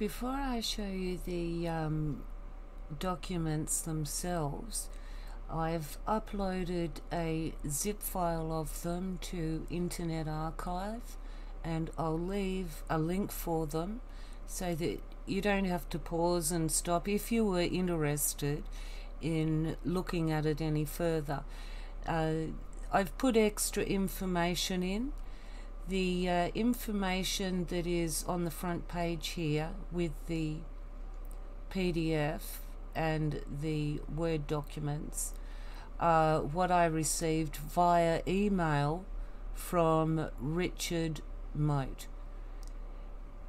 before I show you the um, documents themselves, I've uploaded a zip file of them to Internet Archive and I'll leave a link for them so that you don't have to pause and stop if you were interested in looking at it any further. Uh, I've put extra information in. The uh, information that is on the front page here with the PDF and the Word documents uh, what I received via email from Richard Mote.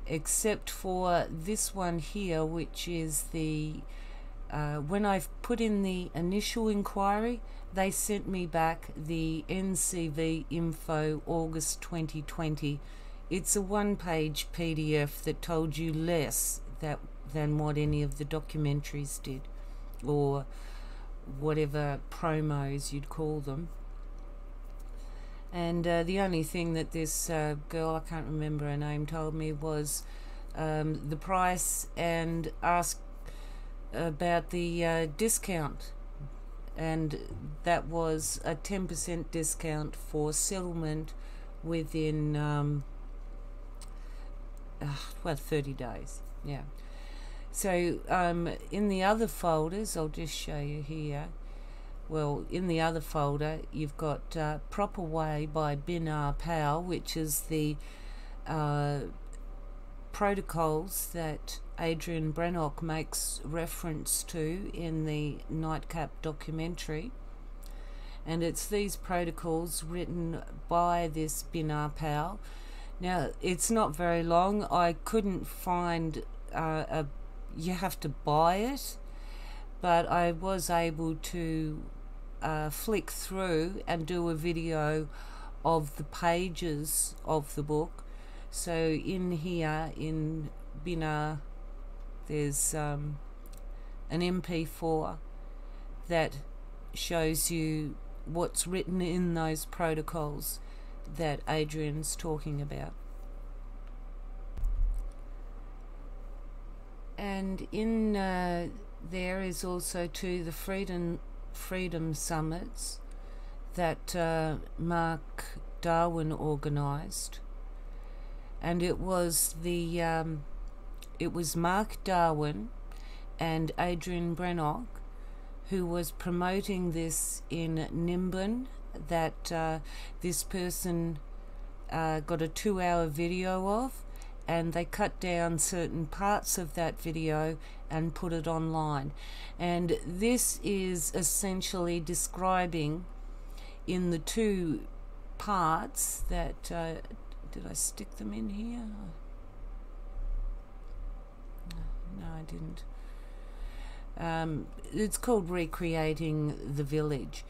Except for this one here, which is the uh, when I've put in the initial inquiry, they sent me back the NCV info August 2020. It's a one page PDF that told you less that, than what any of the documentaries did, or whatever promos you'd call them. And uh, the only thing that this uh, girl, I can't remember her name, told me was um, the price and asked about the uh, discount. And that was a 10% discount for settlement within, um, uh, well, 30 days. Yeah. So um, in the other folders, I'll just show you here. Well, in the other folder, you've got uh, Proper Way by Binar Powell, which is the uh, protocols that Adrian Brennock makes reference to in the Nightcap documentary. And it's these protocols written by this Binar Powell. Now, it's not very long. I couldn't find uh, a you have to buy it, but I was able to uh, flick through and do a video of the pages of the book. So in here, in Binar, there's um, an MP4 that shows you what's written in those protocols that Adrian's talking about. and in uh, there is also to the freedom freedom summits that uh, Mark Darwin organised, and it was the um, it was Mark Darwin and Adrian Brennock who was promoting this in Nimbin. That uh, this person uh, got a two-hour video of and they cut down certain parts of that video and put it online. And this is essentially describing in the two parts that. Uh, did I stick them in here? No, I didn't. Um, it's called Recreating the Village.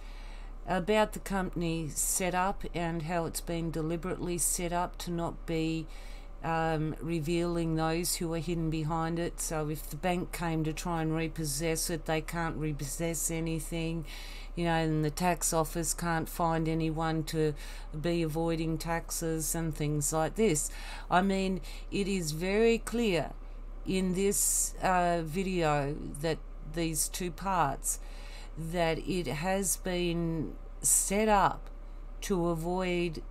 About the company set up and how it's been deliberately set up to not be um, revealing those who are hidden behind it. So if the bank came to try and repossess it, they can't repossess anything, you know, and the tax office can't find anyone to be avoiding taxes and things like this. I mean, it is very clear in this uh, video that these two parts that it has been set up to avoid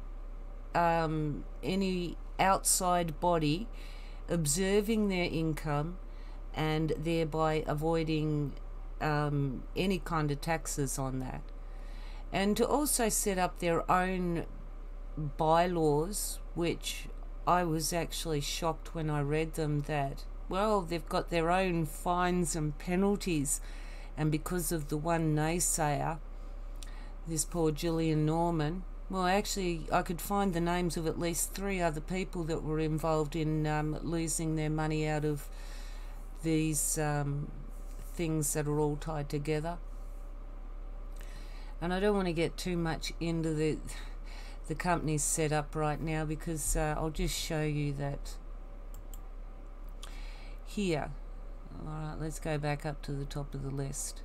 um, any outside body observing their income and thereby avoiding um, any kind of taxes on that. And to also set up their own bylaws, which I was actually shocked when I read them that, well, they've got their own fines and penalties. And because of the one naysayer, this poor Gillian Norman, well, actually, I could find the names of at least three other people that were involved in um, losing their money out of these um, things that are all tied together. And I don't want to get too much into the the company's set up right now because uh, I'll just show you that here. All right, let's go back up to the top of the list.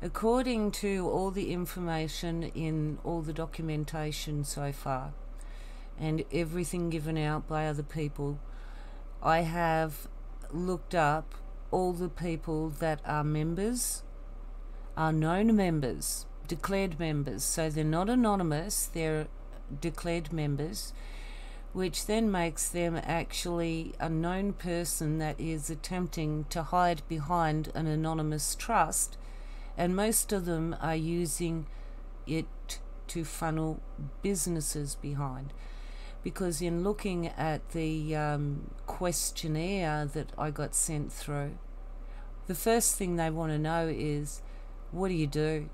According to all the information in all the documentation so far, and everything given out by other people, I have looked up all the people that are members, are known members, declared members. So they're not anonymous, they're declared members, which then makes them actually a known person that is attempting to hide behind an anonymous trust. And most of them are using it to funnel businesses behind because in looking at the um, questionnaire that I got sent through, the first thing they want to know is, what do you do?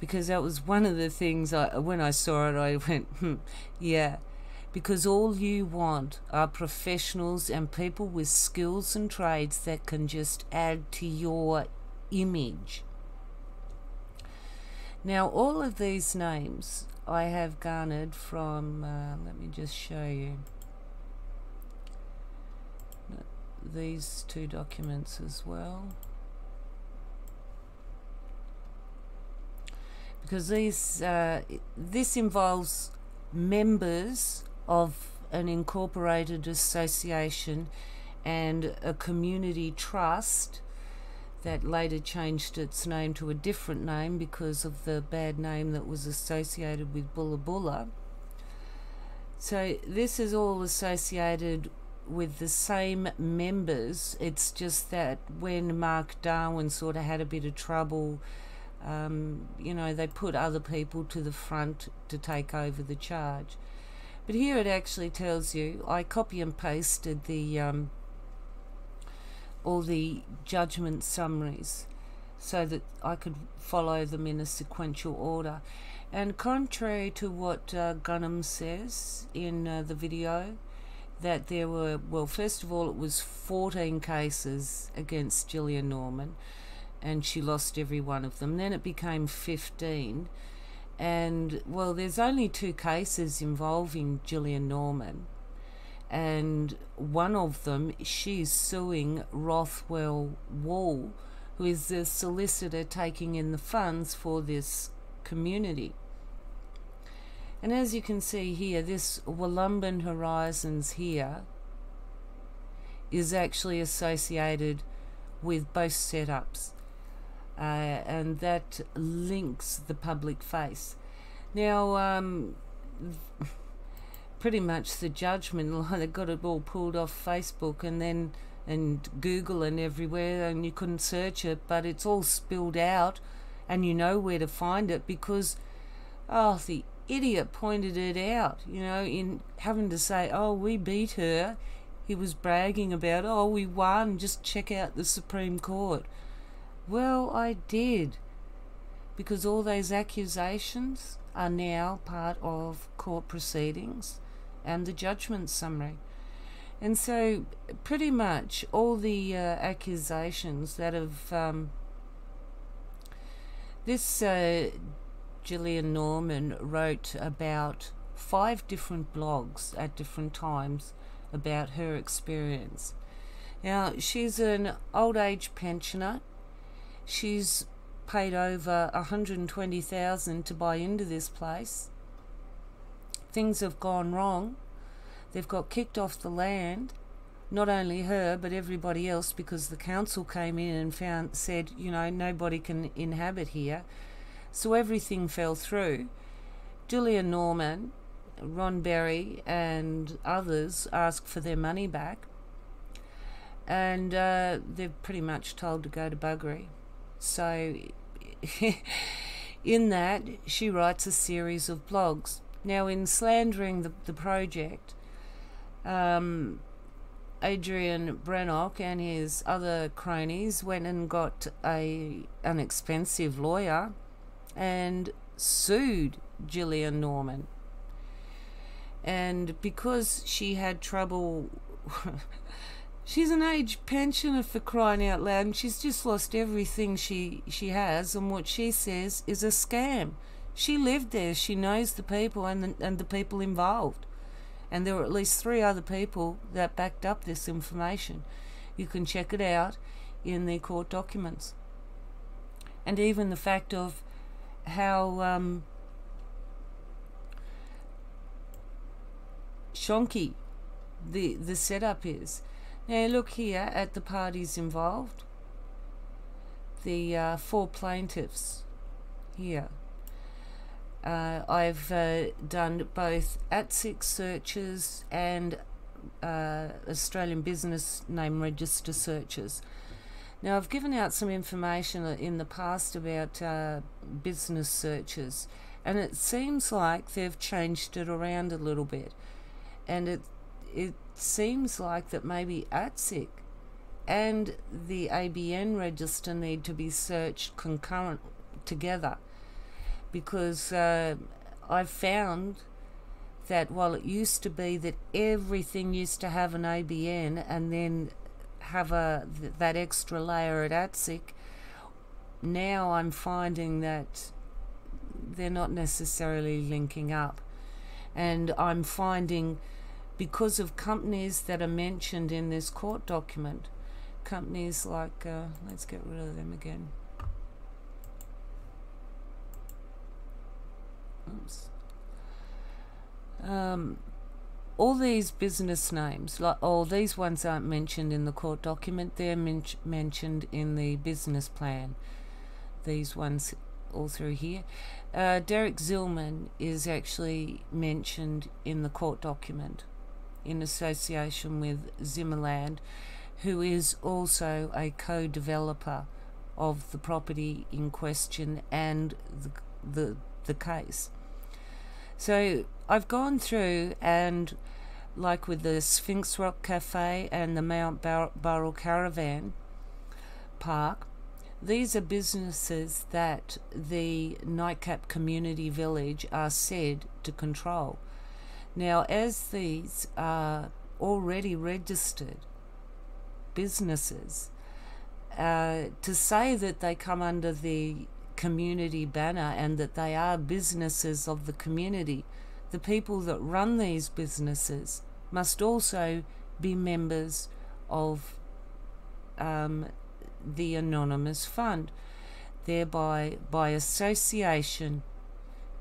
Because that was one of the things I, when I saw it, I went, hmm, yeah. Because all you want are professionals and people with skills and trades that can just add to your image. Now, all of these names I have garnered from, uh, let me just show you these two documents as well. Because these, uh, this involves members of an incorporated association and a community trust that later changed its name to a different name because of the bad name that was associated with Bulla Bulla. So this is all associated with the same members. It's just that when Mark Darwin sort of had a bit of trouble, um, you know, they put other people to the front to take over the charge. But here it actually tells you, I copy and pasted the um, all the judgment summaries so that I could follow them in a sequential order. And contrary to what uh, Gunham says in uh, the video, that there were, well, first of all, it was 14 cases against Gillian Norman, and she lost every one of them. Then it became 15. And, well, there's only two cases involving Gillian Norman and one of them she's suing Rothwell Wall, who is the solicitor taking in the funds for this community. And as you can see here, this Wollumbin Horizons here is actually associated with both setups. Uh, and that links the public face. Now, um, pretty much the judgment. Like they got it all pulled off Facebook and then and Google and everywhere, and you couldn't search it, but it's all spilled out, and you know where to find it because, oh, the idiot pointed it out. You know, in having to say, oh, we beat her. He was bragging about, oh, we won. Just check out the Supreme Court. Well, I did. Because all those accusations are now part of court proceedings and the judgment summary. And so, pretty much all the uh, accusations that have. Um, this uh, Gillian Norman wrote about five different blogs at different times about her experience. Now, she's an old age pensioner. She's paid over 120,000 to buy into this place things have gone wrong. They've got kicked off the land, not only her, but everybody else, because the council came in and found, said, you know, nobody can inhabit here. So everything fell through. Gillian Norman, Ron Berry, and others asked for their money back. And uh, they're pretty much told to go to buggery. So, in that, she writes a series of blogs. Now, in slandering the, the project, um, Adrian Brannock and his other cronies went and got a an expensive lawyer and sued Gillian Norman. And because she had trouble she's an age pensioner for crying out loud and she's just lost everything she she has and what she says is a scam. She lived there. She knows the people and the, and the people involved. And there were at least three other people that backed up this information. You can check it out in the court documents. And even the fact of how um, shonky the, the setup is. Now, look here at the parties involved. The uh, four plaintiffs here. Uh, I've uh, done both ASIC searches and uh, Australian Business Name Register searches. Now, I've given out some information in the past about uh, business searches, and it seems like they've changed it around a little bit. And it it seems like that maybe ASIC and the ABN register need to be searched concurrent together because uh, I've found that while it used to be that everything used to have an ABN and then have a th- that extra layer at ASIC, now I'm finding that they're not necessarily linking up. And I'm finding because of companies that are mentioned in this court document, companies like, uh, let's get rid of them again. Oops. Um, all these business names, like all these ones aren't mentioned in the court document, they're men- mentioned in the business plan. These ones all through here. Uh, Derek Zillman is actually mentioned in the court document in association with Zimmerland, who is also a co developer of the property in question and the, the, the case. So I've gone through and, like with the Sphinx Rock Cafe and the Mount Bar- Burrell Caravan Park, these are businesses that the Nightcap Community Village are said to control. Now, as these are already registered businesses, uh, to say that they come under the community banner and that they are businesses of the community. The people that run these businesses must also be members of um, the anonymous fund. Thereby, by association,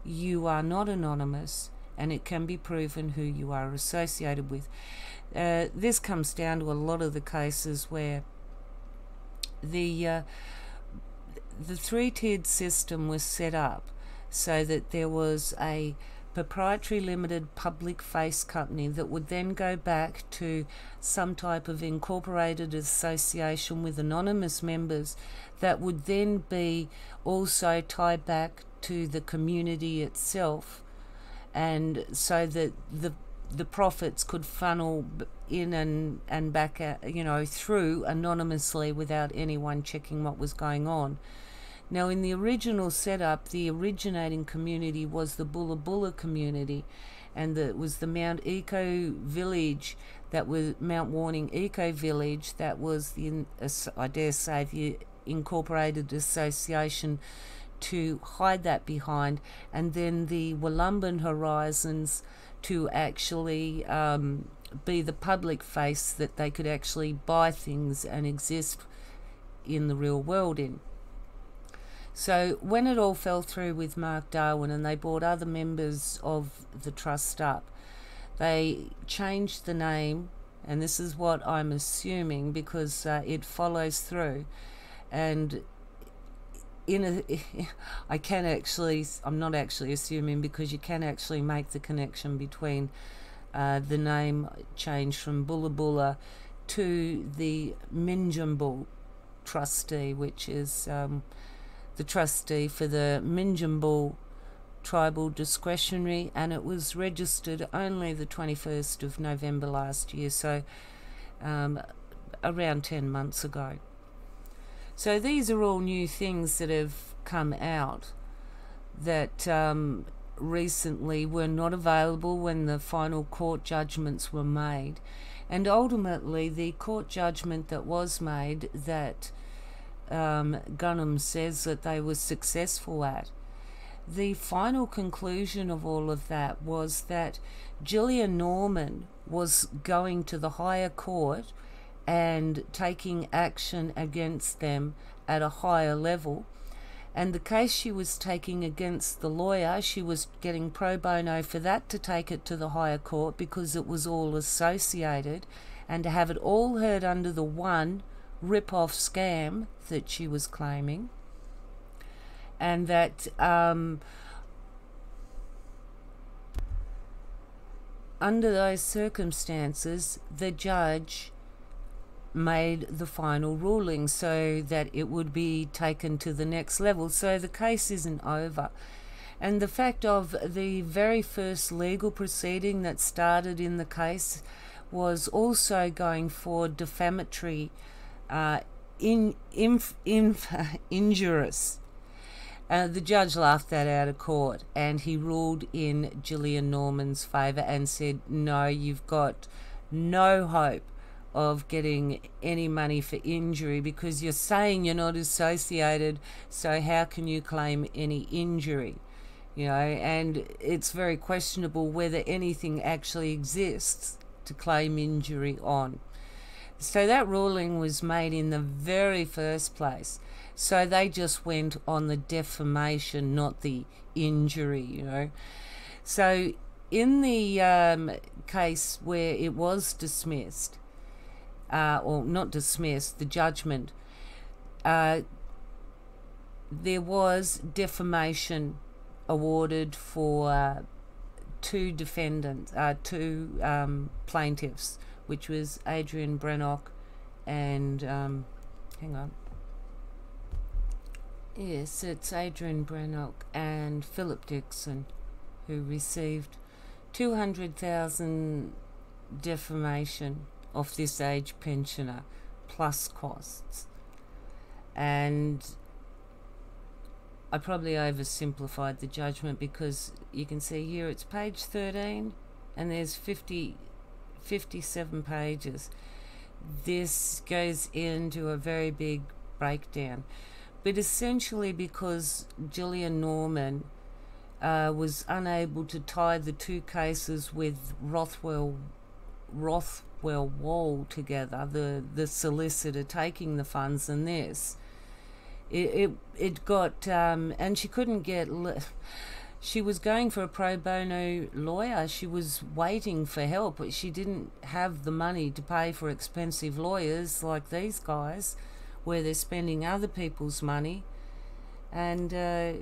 you are not anonymous and it can be proven who you are associated with. Uh, this comes down to a lot of the cases where the uh, the three tiered system was set up so that there was a proprietary limited public face company that would then go back to some type of incorporated association with anonymous members that would then be also tied back to the community itself and so that the the profits could funnel in and and back at, you know through anonymously without anyone checking what was going on. Now, in the original setup, the originating community was the Bulla Bulla community, and it was the Mount Eco Village that was Mount Warning Eco Village that was the I dare say the incorporated association to hide that behind, and then the Wollumbin Horizons to actually um, be the public face that they could actually buy things and exist in the real world in. So when it all fell through with Mark Darwin and they brought other members of the trust up, they changed the name, and this is what I'm assuming because uh, it follows through, and in a, I can actually, I'm not actually assuming because you can actually make the connection between uh, the name change from Bulla Bulla to the Minjumble trustee, which is. Um, the trustee for the Minjumble Tribal Discretionary, and it was registered only the 21st of November last year, so um, around 10 months ago. So these are all new things that have come out that um, recently were not available when the final court judgments were made. And ultimately, the court judgment that was made that um, Gunham says that they were successful at. The final conclusion of all of that was that Gillian Norman was going to the higher court and taking action against them at a higher level. And the case she was taking against the lawyer, she was getting pro bono for that to take it to the higher court because it was all associated and to have it all heard under the one rip off scam that she was claiming. And that um, under those circumstances, the judge made the final ruling so that it would be taken to the next level. So the case isn't over. And the fact of the very first legal proceeding that started in the case was also going for defamatory, uh, in, inf, inf, injurious. Uh, the judge laughed that out of court and he ruled in Gillian Norman's favour and said, No, you've got no hope of getting any money for injury because you're saying you're not associated, so how can you claim any injury? You know, and it's very questionable whether anything actually exists to claim injury on. So that ruling was made in the very first place. So they just went on the defamation, not the injury, you know. So in the um, case where it was dismissed, uh, or not dismiss the judgment, uh, there was defamation awarded for uh, two defendants, uh, two um, plaintiffs, which was Adrian Brennock and, um, hang on. Yes, it's Adrian Brennock and Philip Dixon who received 200,000 defamation of this age pensioner plus costs. And I probably oversimplified the judgment because you can see here it's page 13 and there's 50, 57 pages. This goes into a very big breakdown. But essentially, because Gillian Norman uh, was unable to tie the two cases with Rothwell Rothwell Wall together, the, the solicitor taking the funds and this. It, it, it got, um, and she couldn't get, she was going for a pro bono lawyer. She was waiting for help, but she didn't have the money to pay for expensive lawyers like these guys, where they're spending other people's money. And, uh,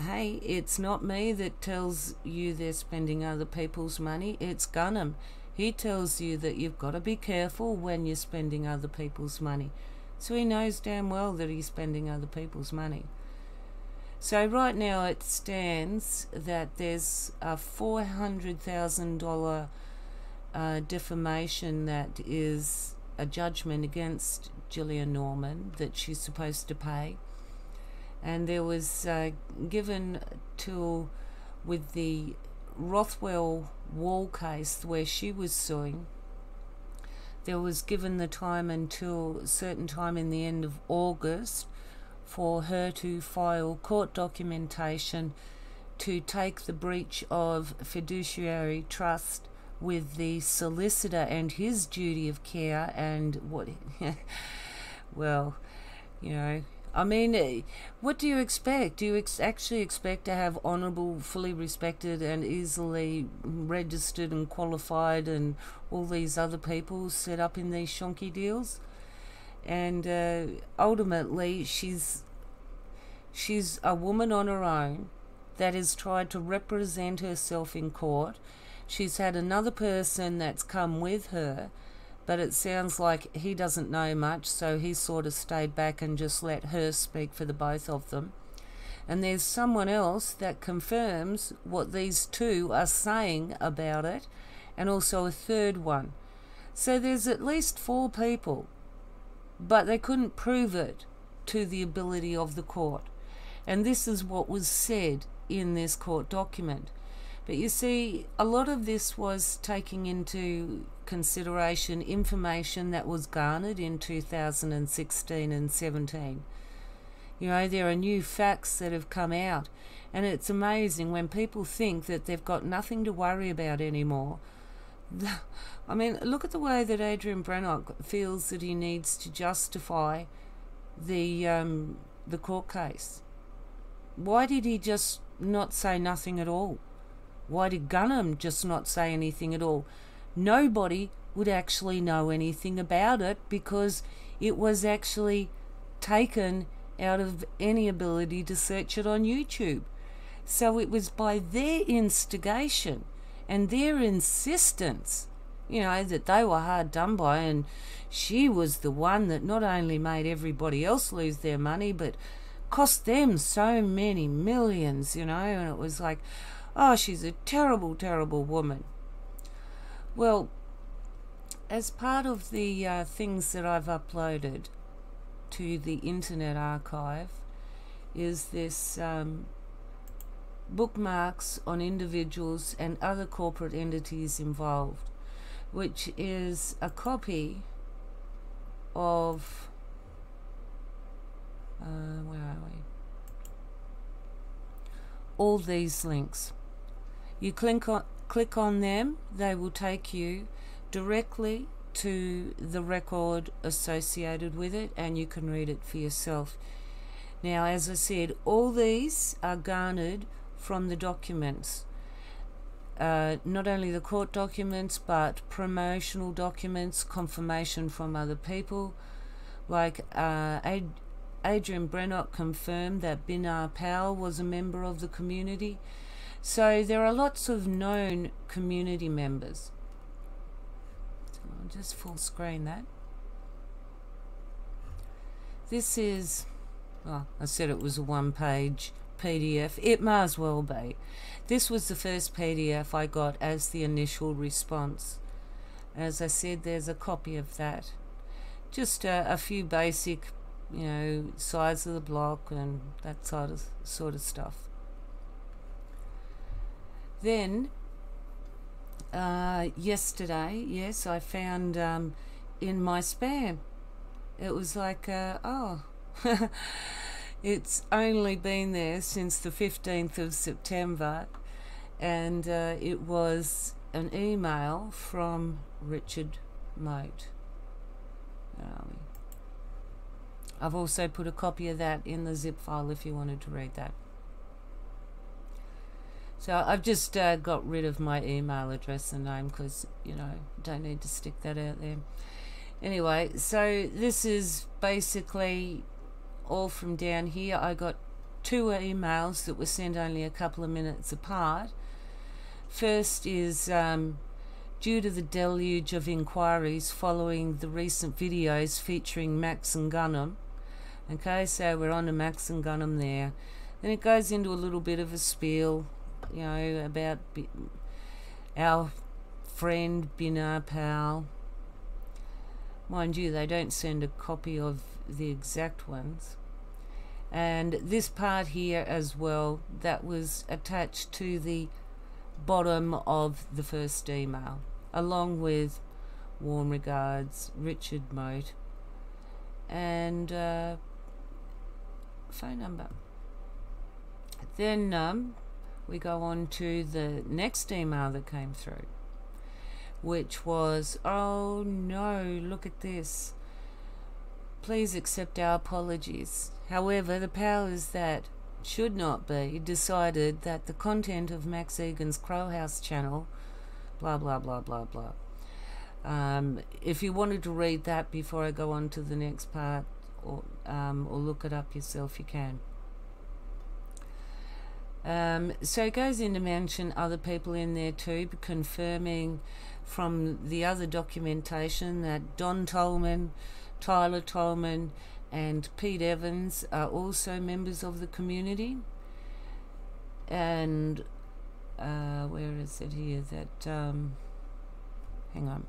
hey, it's not me that tells you they're spending other people's money, it's Gunham. He tells you that you've got to be careful when you're spending other people's money. So he knows damn well that he's spending other people's money. So right now it stands that there's a $400,000 uh, defamation that is a judgment against Gillian Norman that she's supposed to pay. And there was uh, given to with the Rothwell Wall case where she was suing, there was given the time until a certain time in the end of August for her to file court documentation to take the breach of fiduciary trust with the solicitor and his duty of care and what well you know I mean, eh, what do you expect? Do you ex- actually expect to have honourable, fully respected, and easily registered and qualified, and all these other people set up in these shonky deals? And uh, ultimately, she's she's a woman on her own that has tried to represent herself in court. She's had another person that's come with her but it sounds like he doesn't know much, so he sort of stayed back and just let her speak for the both of them. And there's someone else that confirms what these two are saying about it, and also a third one. So there's at least four people, but they couldn't prove it to the ability of the court. And this is what was said in this court document. But you see, a lot of this was taking into consideration information that was garnered in 2016 and 17. You know, there are new facts that have come out, and it's amazing when people think that they've got nothing to worry about anymore. I mean, look at the way that Adrian Brennock feels that he needs to justify the um, the court case. Why did he just not say nothing at all? Why did Gunham just not say anything at all? Nobody would actually know anything about it because it was actually taken out of any ability to search it on YouTube. So it was by their instigation and their insistence, you know, that they were hard done by, and she was the one that not only made everybody else lose their money, but cost them so many millions, you know, and it was like, oh, she's a terrible, terrible woman. Well, as part of the uh, things that I've uploaded to the Internet Archive is this um, bookmarks on individuals and other corporate entities involved, which is a copy of uh, where are we? All these links. You click on click on them; they will take you directly to the record associated with it, and you can read it for yourself. Now, as I said, all these are garnered from the documents. Uh, not only the court documents, but promotional documents, confirmation from other people. Like uh, Ad- Adrian Brennock confirmed that Binar Powell was a member of the community. So there are lots of known community members. So I'll just full screen that. This is, well, I said it was a one page PDF. It may as well be. This was the first PDF I got as the initial response. As I said, there's a copy of that. Just a, a few basic, you know, size of the block and that sort of sort of stuff. Then, uh, yesterday, yes, I found um, in my spam. It was like, uh, oh. It's only been there since the 15th of September, and uh, it was an email from Richard Mote. Um, I've also put a copy of that in the zip file if you wanted to read that. So I've just uh, got rid of my email address and name because, you know, don't need to stick that out there. Anyway, so this is basically all from down here. I got two emails that were sent only a couple of minutes apart. First is um, due to the deluge of inquiries following the recent videos featuring Max and Gunham. Okay, so we're on to Max and Gunham there. Then it goes into a little bit of a spiel, you know, about our friend Binar Powell. Mind you, they don't send a copy of the exact ones. And this part here as well, that was attached to the bottom of the first email, along with warm regards, Richard Moat, and uh, phone number. Then um, we go on to the next email that came through, which was, oh no, look at this. Please accept our apologies. However, the powers that should not be decided that the content of Max Igan's Crow House channel, blah, blah, blah, blah, blah. Um, if you wanted to read that before I go on to the next part or, um, or look it up yourself, you can. Um, so it goes in to mention other people in there too, confirming from the other documentation that Don Tolman Tyler Tolman and Pete Evans are also members of the community. And uh, where is it here? That um, hang on.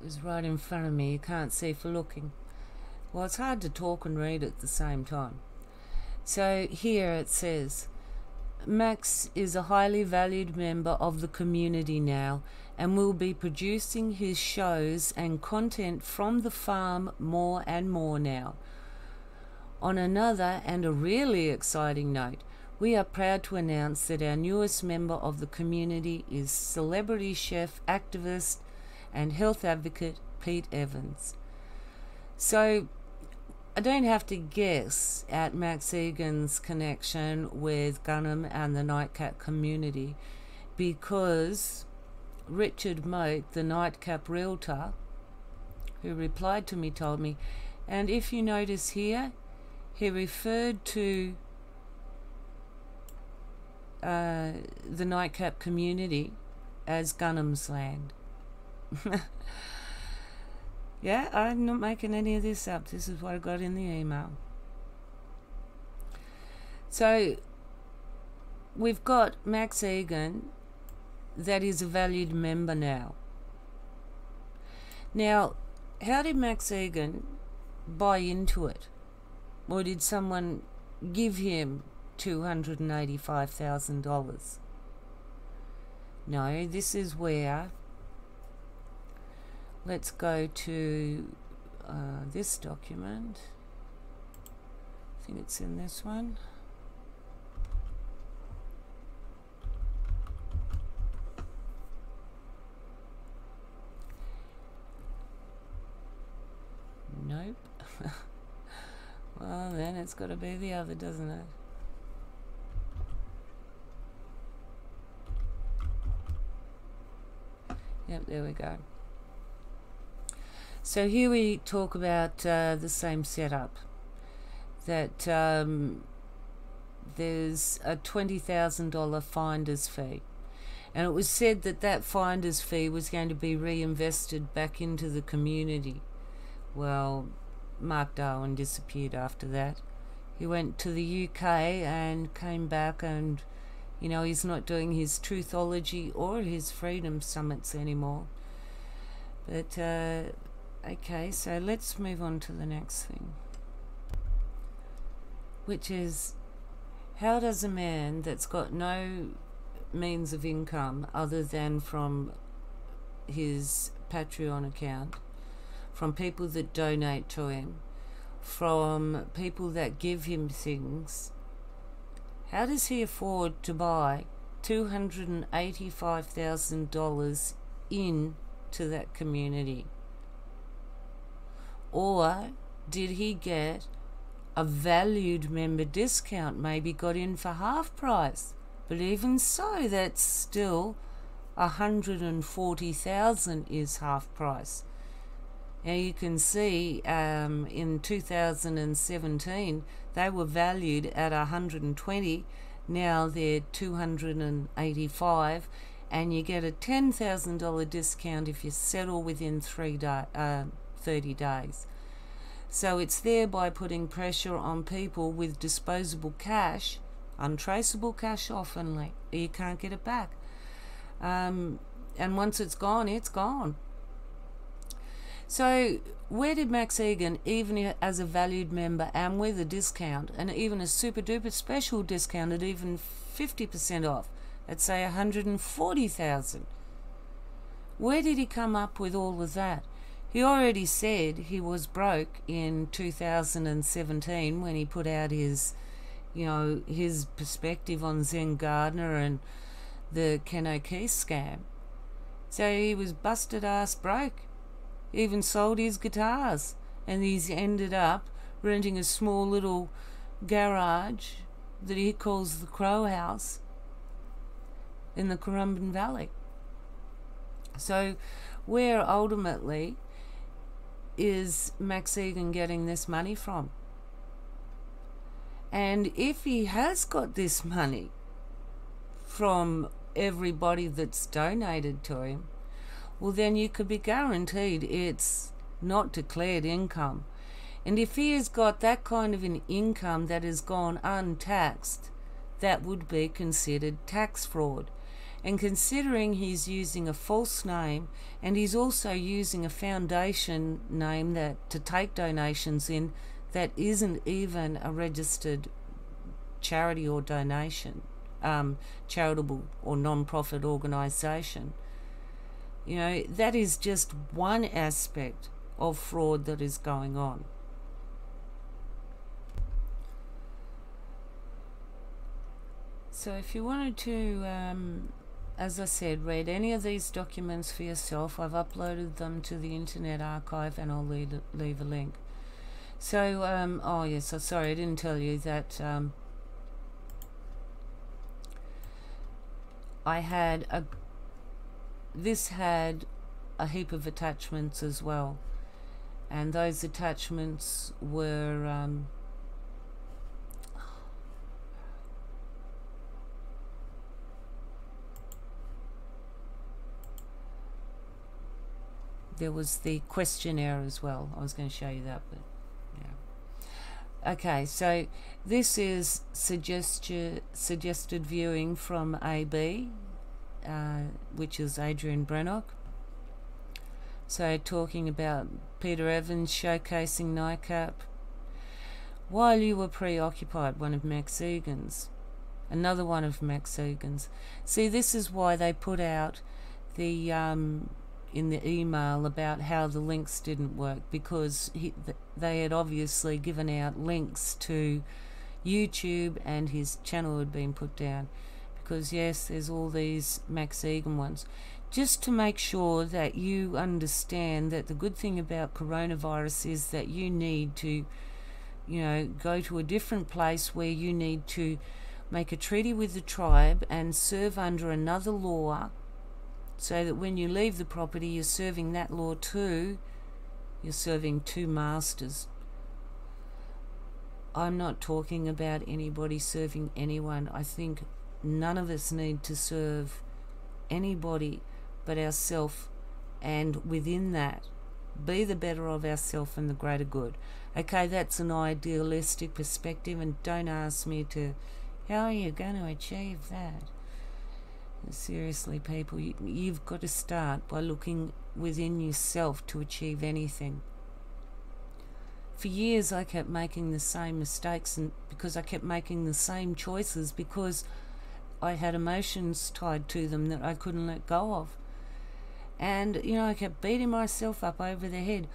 It was right in front of me. You can't see for looking. Well, it's hard to talk and read at the same time. So here it says Max is a highly valued member of the community now and will be producing his shows and content from the farm more and more now. On another and a really exciting note, we are proud to announce that our newest member of the community is celebrity chef, activist, and health advocate Pete Evans. So, I don't have to guess at Max Igan's connection with Gunham and the Nightcap community because Richard Moat, the nightcap realtor, who replied to me, told me, and if you notice here, he referred to uh, the nightcap community as Gunham's Land. yeah, I'm not making any of this up. This is what I got in the email. So we've got Max Igan that is a valued member now. Now, how did Max Igan buy into it? Or did someone give him $285,000? No, this is where. Let's go to uh, this document. I think it's in this one. Nope. well, then it's got to be the other, doesn't it? Yep, there we go. So here we talk about uh, the same setup. That um, there's a $20,000 finder's fee. And it was said that that finder's fee was going to be reinvested back into the community. Well, Mark Darwin disappeared after that. He went to the UK and came back, and you know, he's not doing his truthology or his freedom summits anymore. But, uh, okay, so let's move on to the next thing, which is how does a man that's got no means of income other than from his Patreon account from people that donate to him, from people that give him things. How does he afford to buy $285,000 in to that community? Or did he get a valued member discount, maybe got in for half price? But even so, that's still 140,000 is half price. Now you can see um, in 2017 they were valued at 120. Now they're 285, and you get a $10,000 discount if you settle within three day, uh, 30 days. So it's there by putting pressure on people with disposable cash, untraceable cash often, you can't get it back. Um, and once it's gone, it's gone. So, where did Max Igan, even as a valued member and with a discount, and even a super duper special discount at even 50% off, at say 140,000, where did he come up with all of that? He already said he was broke in 2017 when he put out his, you know, his perspective on Zen Gardner and the Ken O'Keefe scam. So he was busted ass broke even sold his guitars, and he's ended up renting a small little garage that he calls the Crow House in the Currumbin Valley. So, where ultimately is Max Igan getting this money from? And if he has got this money from everybody that's donated to him, well, then you could be guaranteed it's not declared income. And if he has got that kind of an income that has gone untaxed, that would be considered tax fraud. And considering he's using a false name and he's also using a foundation name that to take donations in that isn't even a registered charity or donation, um, charitable or non-profit organisation, you know, that is just one aspect of fraud that is going on. So, if you wanted to, um, as I said, read any of these documents for yourself, I've uploaded them to the Internet Archive and I'll leave, leave a link. So, um, oh yes, oh, sorry, I didn't tell you that um, I had a this had a heap of attachments as well, and those attachments were. Um, there was the questionnaire as well. I was going to show you that, but yeah. Okay, so this is suggested suggested viewing from AB, uh, which is Adrian Brennock. So talking about Peter Evans showcasing Nightcap. While you were preoccupied, one of Max Igan's, another one of Max Igan's. See, this is why they put out the um, in the email about how the links didn't work because he, they had obviously given out links to YouTube and his channel had been put down because yes there's all these Max Igan ones. Just to make sure that you understand that the good thing about coronavirus is that you need to you know go to a different place where you need to make a treaty with the tribe and serve under another law so that when you leave the property, you're serving that law too. You're serving two masters. I'm not talking about anybody serving anyone. I think none of us need to serve anybody but ourselves, and within that, be the better of ourselves and the greater good. Okay, that's an idealistic perspective, and don't ask me to, how are you going to achieve that? Seriously, people, you, you've got to start by looking within yourself to achieve anything. For years, I kept making the same mistakes, and because I kept making the same choices, because I had emotions tied to them that I couldn't let go of. And, you know, I kept beating myself up over the head.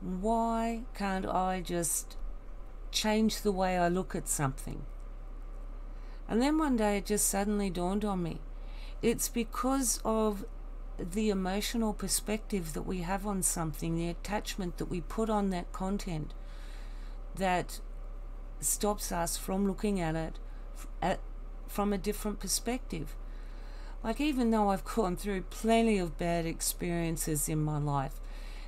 Why can't I just change the way I look at something? And then one day it just suddenly dawned on me it's because of the emotional perspective that we have on something, the attachment that we put on that content that stops us from looking at it at, from a different perspective. Like, even though I've gone through plenty of bad experiences in my life,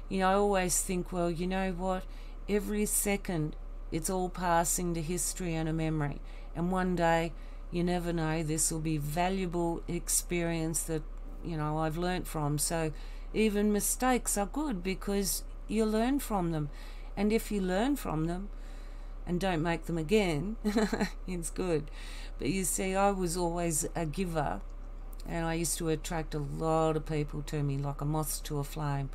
you know, I always think, well, you know what? Every second it's all passing to history and a memory. And one day you never know this will be valuable experience that you know I've learnt from. So even mistakes are good because you learn from them. And if you learn from them and don't make them again it's good. But you see I was always a giver and I used to attract a lot of people to me like a moth to a flame.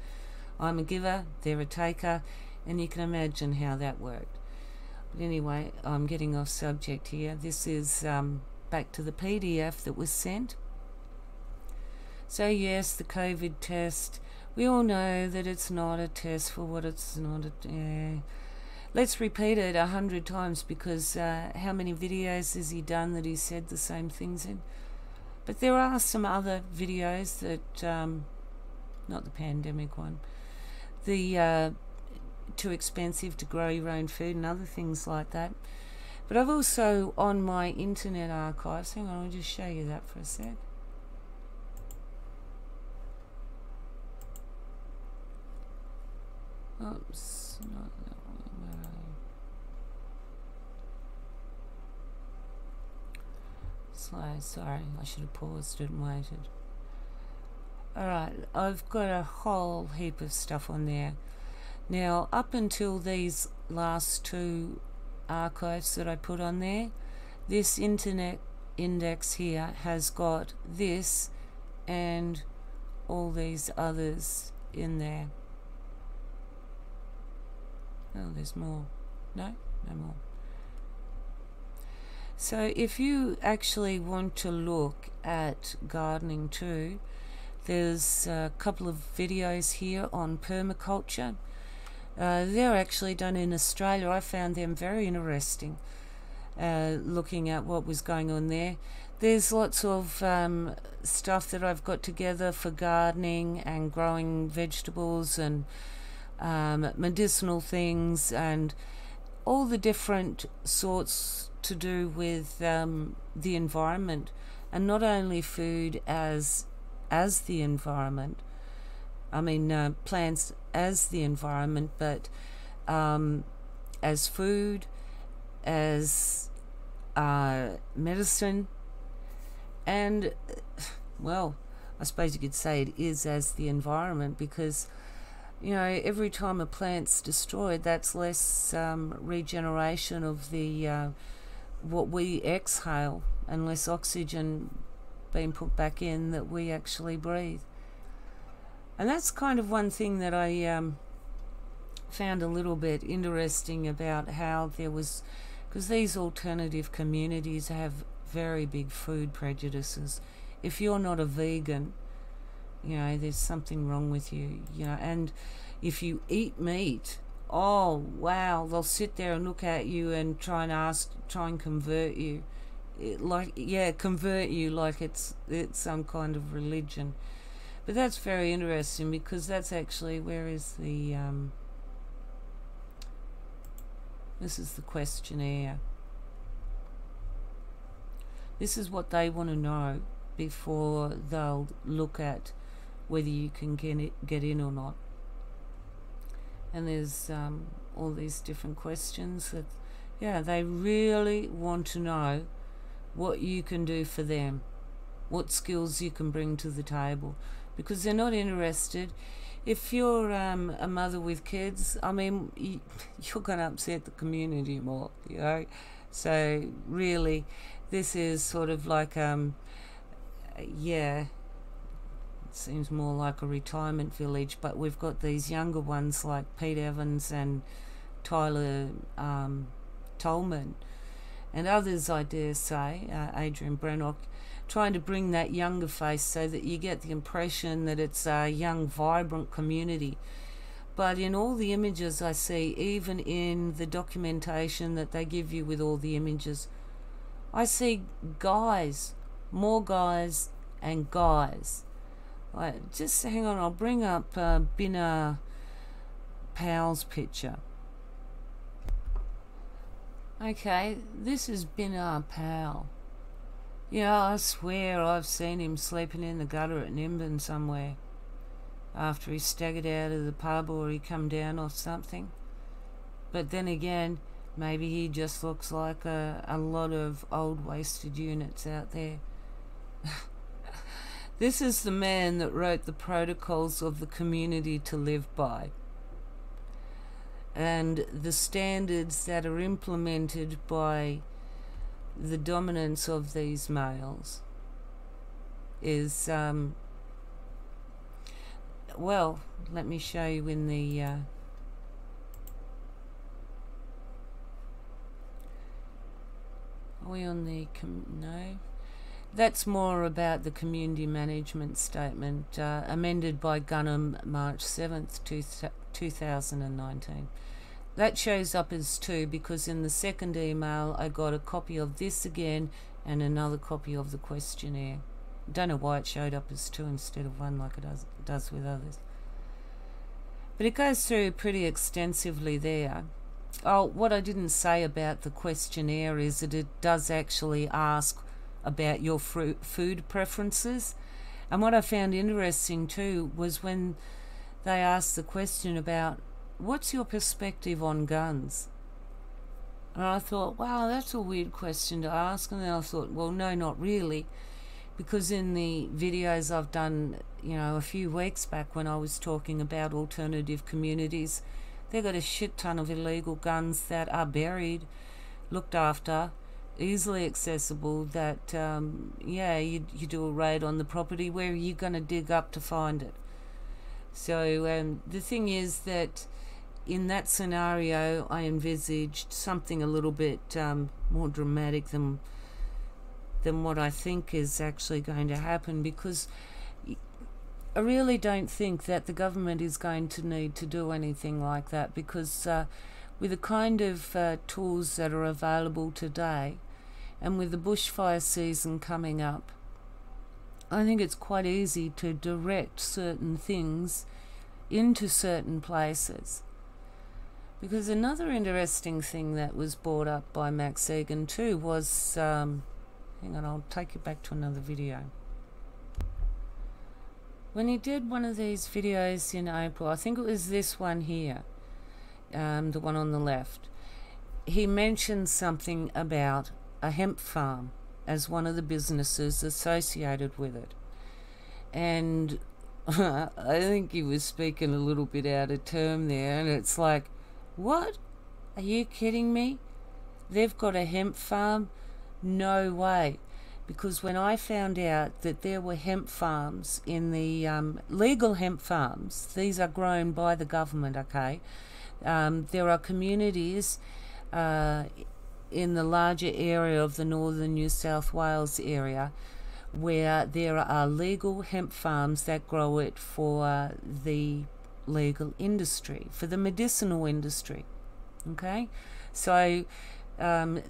I'm a giver they're a taker and you can imagine how that worked but anyway, I'm getting off subject here. This is um, back to the PDF that was sent. So, yes, the COVID test. We all know that it's not a test for what it's not. A, let's repeat it a hundred times because uh, how many videos has he done that he said the same things in? But there are some other videos that, um, not the pandemic one, the uh, too expensive to grow your own food and other things like that. But I've also on my internet archives, hang on, I'll just show you that for a sec. Oops, not that one. Slow, sorry, I should have paused it and waited. Alright, I've got a whole heap of stuff on there. Now, up until these last two archives that I put on there, this internet index here has got this and all these others in there. Oh, there's more. No? No more. So if you actually want to look at gardening too, there's a couple of videos here on permaculture uh, they're actually done in Australia. I found them very interesting, uh, looking at what was going on there. There's lots of um, stuff that I've got together for gardening and growing vegetables and um, medicinal things and all the different sorts to do with um, the environment and not only food as as the environment. I mean, uh, plants as the environment, but um, as food, as uh, medicine, and well, I suppose you could say it is as the environment because you know every time a plant's destroyed, that's less um, regeneration of the uh, what we exhale and less oxygen being put back in that we actually breathe. And that's kind of one thing that I um, found a little bit interesting about how there was, because these alternative communities have very big food prejudices. If you're not a vegan, you know, there's something wrong with you, you know, and if you eat meat, oh wow, they'll sit there and look at you and try and ask, try and convert you. It, like yeah, convert you like it's it's some kind of religion. But that's very interesting because that's actually where is the um, this is the questionnaire. This is what they want to know before they'll look at whether you can get it, get in or not. And there's um, all these different questions that, yeah, they really want to know what you can do for them, what skills you can bring to the table, because they're not interested. If you're um, a mother with kids, I mean, you, you're going to upset the community more, you know. So really, this is sort of like, um, yeah, it seems more like a retirement village, but we've got these younger ones like Pete Evans and Tyler um, Tolman and others, I dare say, uh, Adrian Brennock, trying to bring that younger face so that you get the impression that it's a young, vibrant community. But in all the images I see, even in the documentation that they give you with all the images, I see guys, more guys, and guys. Like, just hang on, I'll bring up uh, Binar Powell's picture. Okay, this Binar Powell. Yeah, I swear I've seen him sleeping in the gutter at Nimbin somewhere. After he staggered out of the pub or he come down off something. But then again, maybe he just looks like a, a lot of old wasted units out there. this is the man that wrote the protocols of the community to live by and the standards that are implemented by the dominance of these males is um, well let me show you in the uh, are we on the no? That's more about the community management statement uh, amended by Gunham March 7th 2019 that shows up as two because in the second email I got a copy of this again and another copy of the questionnaire. Don't know why it showed up as two instead of one like it does, does with others. But it goes through pretty extensively there. Oh, what I didn't say about the questionnaire is that it does actually ask about your food preferences. And what I found interesting too was when they asked the question about what's your perspective on guns? And I thought, wow, that's a weird question to ask. And then I thought, well, no, not really. Because in the videos I've done, you know, a few weeks back when I was talking about alternative communities, they've got a shit ton of illegal guns that are buried, looked after, easily accessible. That, um, yeah, you, you do a raid on the property, where are you going to dig up to find it? So um, the thing is that in that scenario, I envisaged something a little bit um, more dramatic than than what I think is actually going to happen because I really don't think that the government is going to need to do anything like that because uh, with the kind of uh, tools that are available today and with the bushfire season coming up, I think it's quite easy to direct certain things into certain places. Because another interesting thing that was brought up by Max Igan too was, um, hang on, I'll take you back to another video. when he did one of these videos in April, I think it was this one here, um, the one on the left, he mentioned something about a hemp farm as one of the businesses associated with it. And I think he was speaking a little bit out of term there, and it's like, what? Are you kidding me? They've got a hemp farm? No way because when I found out that there were hemp farms in the um, legal hemp farms, these are grown by the government, okay? Um, there are communities uh, in the larger area of the northern New South Wales area where there are legal hemp farms that grow it for the legal industry, for the medicinal industry, okay? So, um,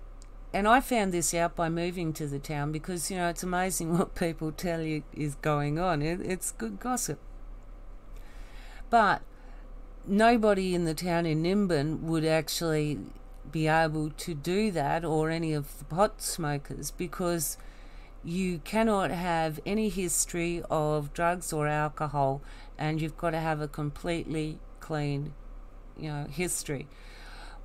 and I found this out by moving to the town because you know it's amazing what people tell you is going on. It, it's good gossip. But nobody in the town in Nimbin would actually be able to do that, or any of the pot smokers, because you cannot have any history of drugs or alcohol, and you've got to have a completely clean, you know, history.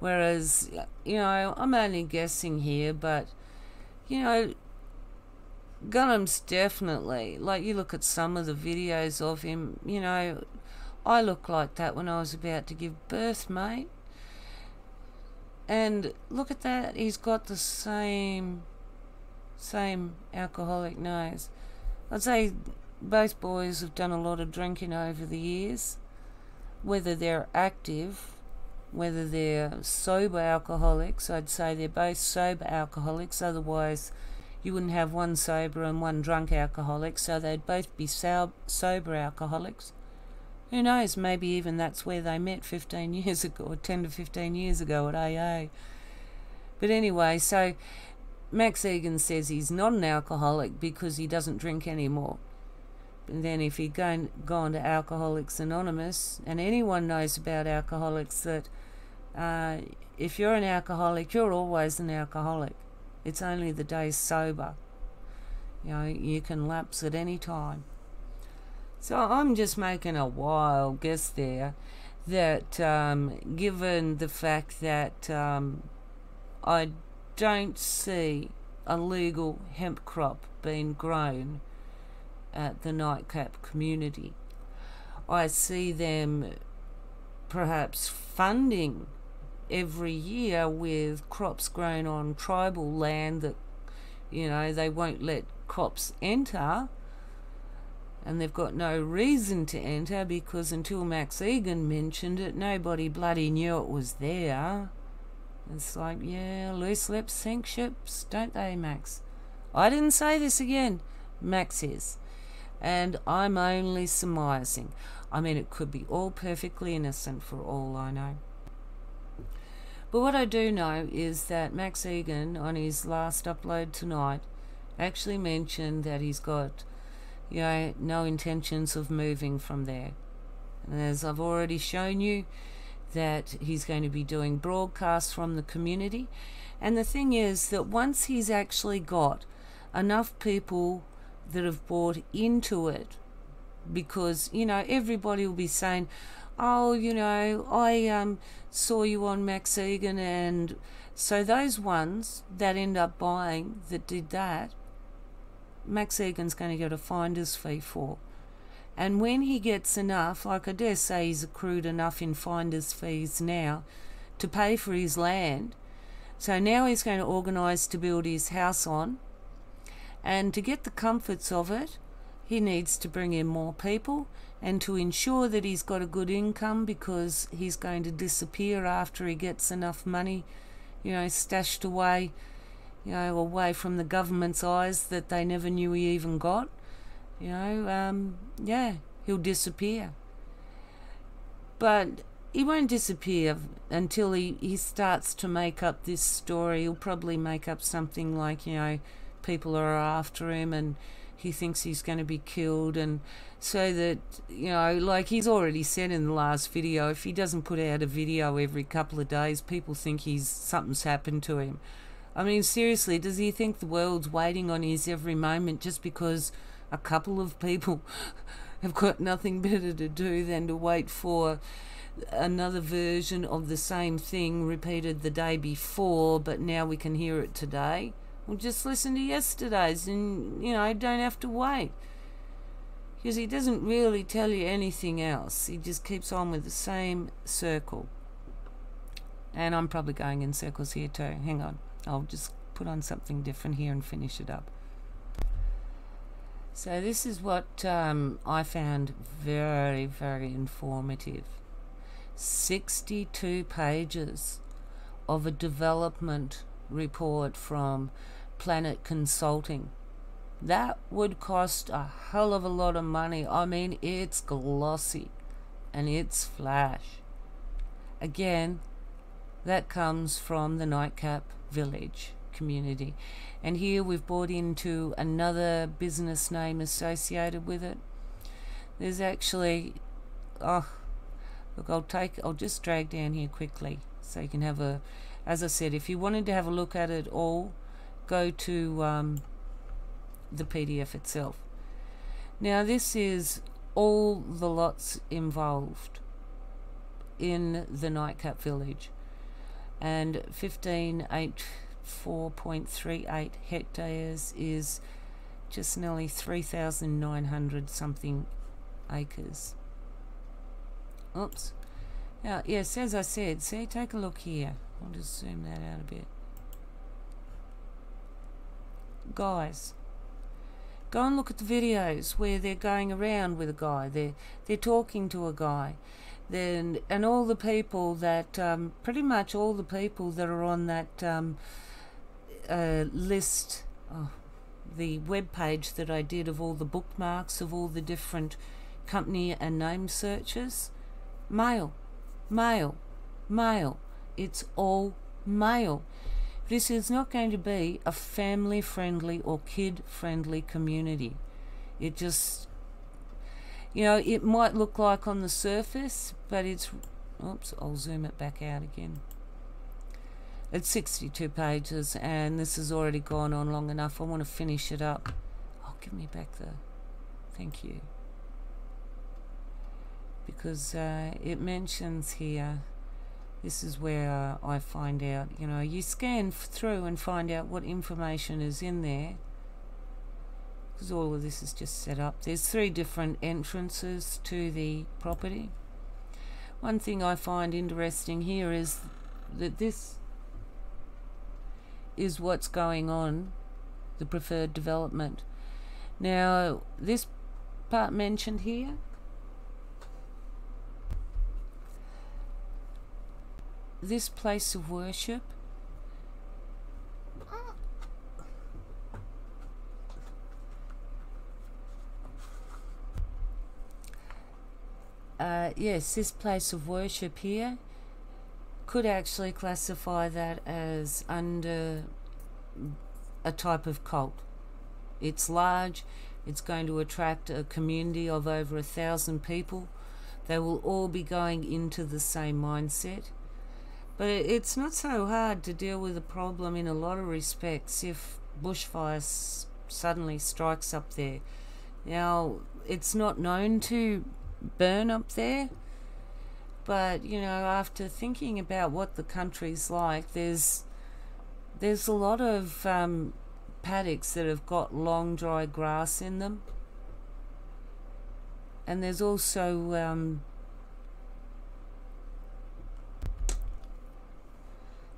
Whereas, you know, I'm only guessing here, but, you know, Gunham's definitely, like, you look at some of the videos of him, you know, I look like that when I was about to give birth, mate. And look at that, he's got the same, same alcoholic nose. I'd say both boys have done a lot of drinking over the years. Whether they're active whether they're sober alcoholics. I'd say they're both sober alcoholics, otherwise, you wouldn't have one sober and one drunk alcoholic, so they'd both be sober alcoholics. Who knows, maybe even that's where they met 15 years ago, or 10 to 15 years ago at AA. But anyway, so Max Igan says he's not an alcoholic because he doesn't drink anymore. And then if you go gone to Alcoholics Anonymous, and anyone knows about alcoholics that uh, if you're an alcoholic, you're always an alcoholic. It's only the days sober. You know, you can lapse at any time. So I'm just making a wild guess there that um, given the fact that um, I don't see a legal hemp crop being grown at the nightcap community. I see them perhaps funding every year with crops grown on tribal land that, you know, they won't let crops enter. And they've got no reason to enter because until Max Igan mentioned it, nobody bloody knew it was there. It's like, yeah, loose lips sink ships, don't they, Max? I didn't say this again. Max is and I'm only surmising. I mean, it could be all perfectly innocent for all I know. But what I do know is that Max Igan, on his last upload tonight, actually mentioned that he's got, you know, no intentions of moving from there. And as I've already shown you, that he's going to be doing broadcasts from the community. And the thing is that once he's actually got enough people that have bought into it. Because you know everybody will be saying oh you know i um, saw you on max igan and so those ones that end up buying that did that max igan's going to get a finder's fee for. And when he gets enough like i dare say he's accrued enough in finder's fees now to pay for his land. So now he's going to organise to build his house on and to get the comforts of it, he needs to bring in more people and to ensure that he's got a good income because he's going to disappear after he gets enough money, you know, stashed away, you know, away from the government's eyes that they never knew he even got. You know, um, yeah, he'll disappear. But he won't disappear until he, he starts to make up this story. He'll probably make up something like, you know, people are after him and he thinks he's going to be killed and so that you know like he's already said in the last video if he doesn't put out a video every couple of days people think he's something's happened to him i mean seriously does he think the world's waiting on his every moment just because a couple of people have got nothing better to do than to wait for another version of the same thing repeated the day before, but now we can hear it today. Well, just listen to yesterday's and, you know, I don't have to wait. Because he doesn't really tell you anything else. He just keeps on with the same circle. And I'm probably going in circles here too. Hang on. I'll just put on something different here and finish it up. So, this is what um, I found very, very informative 62 pages of a development report from Planet Consulting. That would cost a hell of a lot of money. I mean, it's glossy and it's flash. Again, that comes from the Nightcap Village community. And here we've bought into another business name associated with it. There's actually, oh, look, I'll take, I'll just drag down here quickly so you can have a, as I said, if you wanted to have a look at it all, go to um, the PDF itself. Now, this is all the lots involved in the Nightcap Village, and 1584.38 hectares is just nearly 3,900 something acres. Oops. Now, yes, as I said, see, take a look here. I'll just zoom that out a bit. Guys, go and look at the videos where they're going around with a guy. They're they're talking to a guy. Then and all the people that um, pretty much all the people that are on that um, uh, list, oh, the web page that I did of all the bookmarks of all the different company and name searches, male, male, male. It's all male. This is not going to be a family friendly or kid friendly community. It just, you know, it might look like on the surface, but it's, oops, I'll zoom it back out again. It's 62 pages and this has already gone on long enough. I want to finish it up. Oh, give me back the, thank you. Because uh, it mentions here this is where I find out, you know, you scan through and find out what information is in there. Because all of this is just set up. There's three different entrances to the property. One thing I find interesting here is that this is what's going on, the preferred development. Now, this part mentioned here this place of worship uh, yes, this place of worship here could actually classify that as under a type of cult. It's large, it's going to attract a community of over a thousand people. They will all be going into the same mindset. But it's not so hard to deal with the problem in a lot of respects if bushfire suddenly strikes up there. Now, it's not known to burn up there, but you know, after thinking about what the country's like, there's there's a lot of um, paddocks that have got long dry grass in them, and there's also um,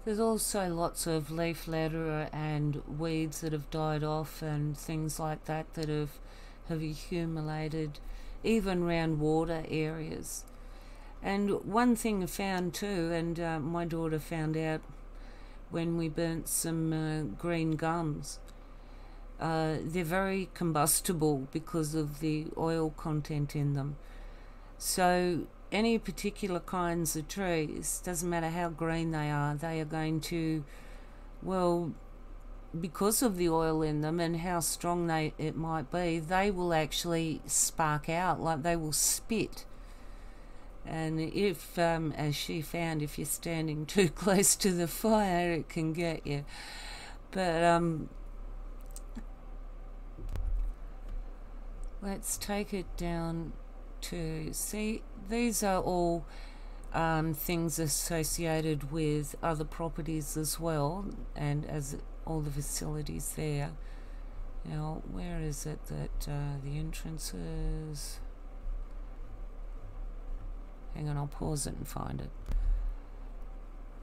There's also lots of leaf litter and weeds that have died off and things like that that have have accumulated even around water areas. And one thing I found too, and uh, my daughter found out when we burnt some uh, green gums, uh, they're very combustible because of the oil content in them. So any particular kinds of trees, doesn't matter how green they are, they are going to, well, because of the oil in them and how strong they it might be, they will actually spark out, like they will spit. And if, um, as she found, if you're standing too close to the fire, it can get you. But um, let's take it down to see. These are all um, things associated with other properties as well and as all the facilities there. Now where is it that uh, the entrances? Hang on I'll pause it and find it.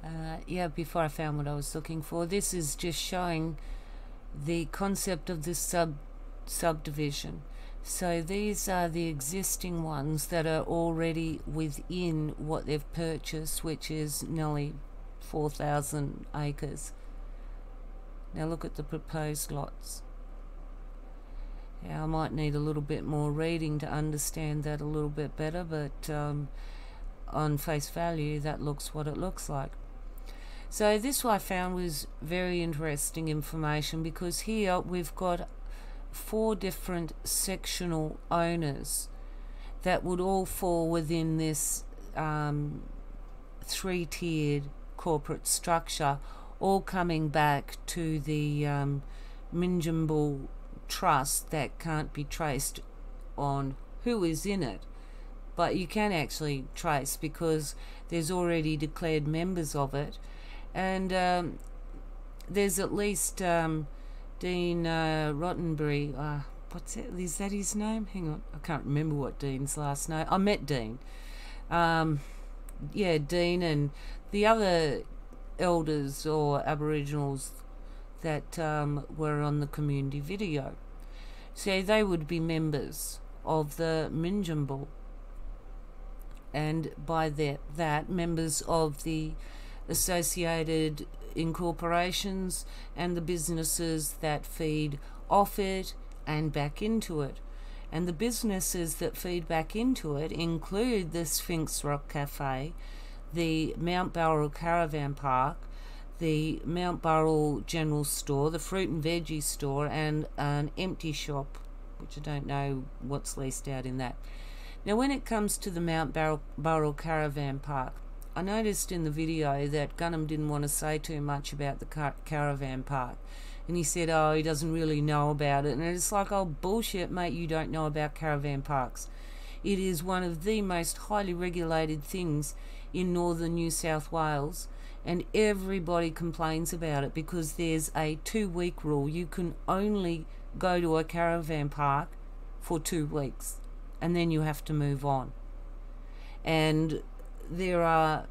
Uh, yeah before I found what I was looking for. This is just showing the concept of this sub subdivision so these are the existing ones that are already within what they've purchased, which is nearly 4,000 acres. Now look at the proposed lots. Yeah, I might need a little bit more reading to understand that a little bit better, but um, on face value, that looks what it looks like. So this I found was very interesting information because here we've got four different sectional owners that would all fall within this um, three tiered corporate structure, all coming back to the um, Trust that can't be traced on who is in it. But you can actually trace because there's already declared members of it, and um, there's at least um, Dean uh, Rottenbury. Uh, what's that? Is that his name? Hang on, I can't remember what Dean's last name. I met Dean. Um, yeah, Dean and the other elders or Aboriginals that um, were on the community video. So they would be members of the Minjambul, and by that, that members of the associated incorporations and the businesses that feed off it and back into it. And the businesses that feed back into it include the Sphinx Rock Cafe, the Mount Burrell Caravan Park, the Mount Burrell General Store, the Fruit and Veggie Store, and an empty shop, which I don't know what's leased out in that. Now, when it comes to the Mount Burrell Caravan Park, I noticed in the video that Gunham didn't want to say too much about the car- caravan park. And he said, oh, he doesn't really know about it. And it's like, oh, bullshit, mate, you don't know about caravan parks. It is one of the most highly regulated things in northern New South Wales. And everybody complains about it because there's a two week rule. You can only go to a caravan park for two weeks and then you have to move on. And there are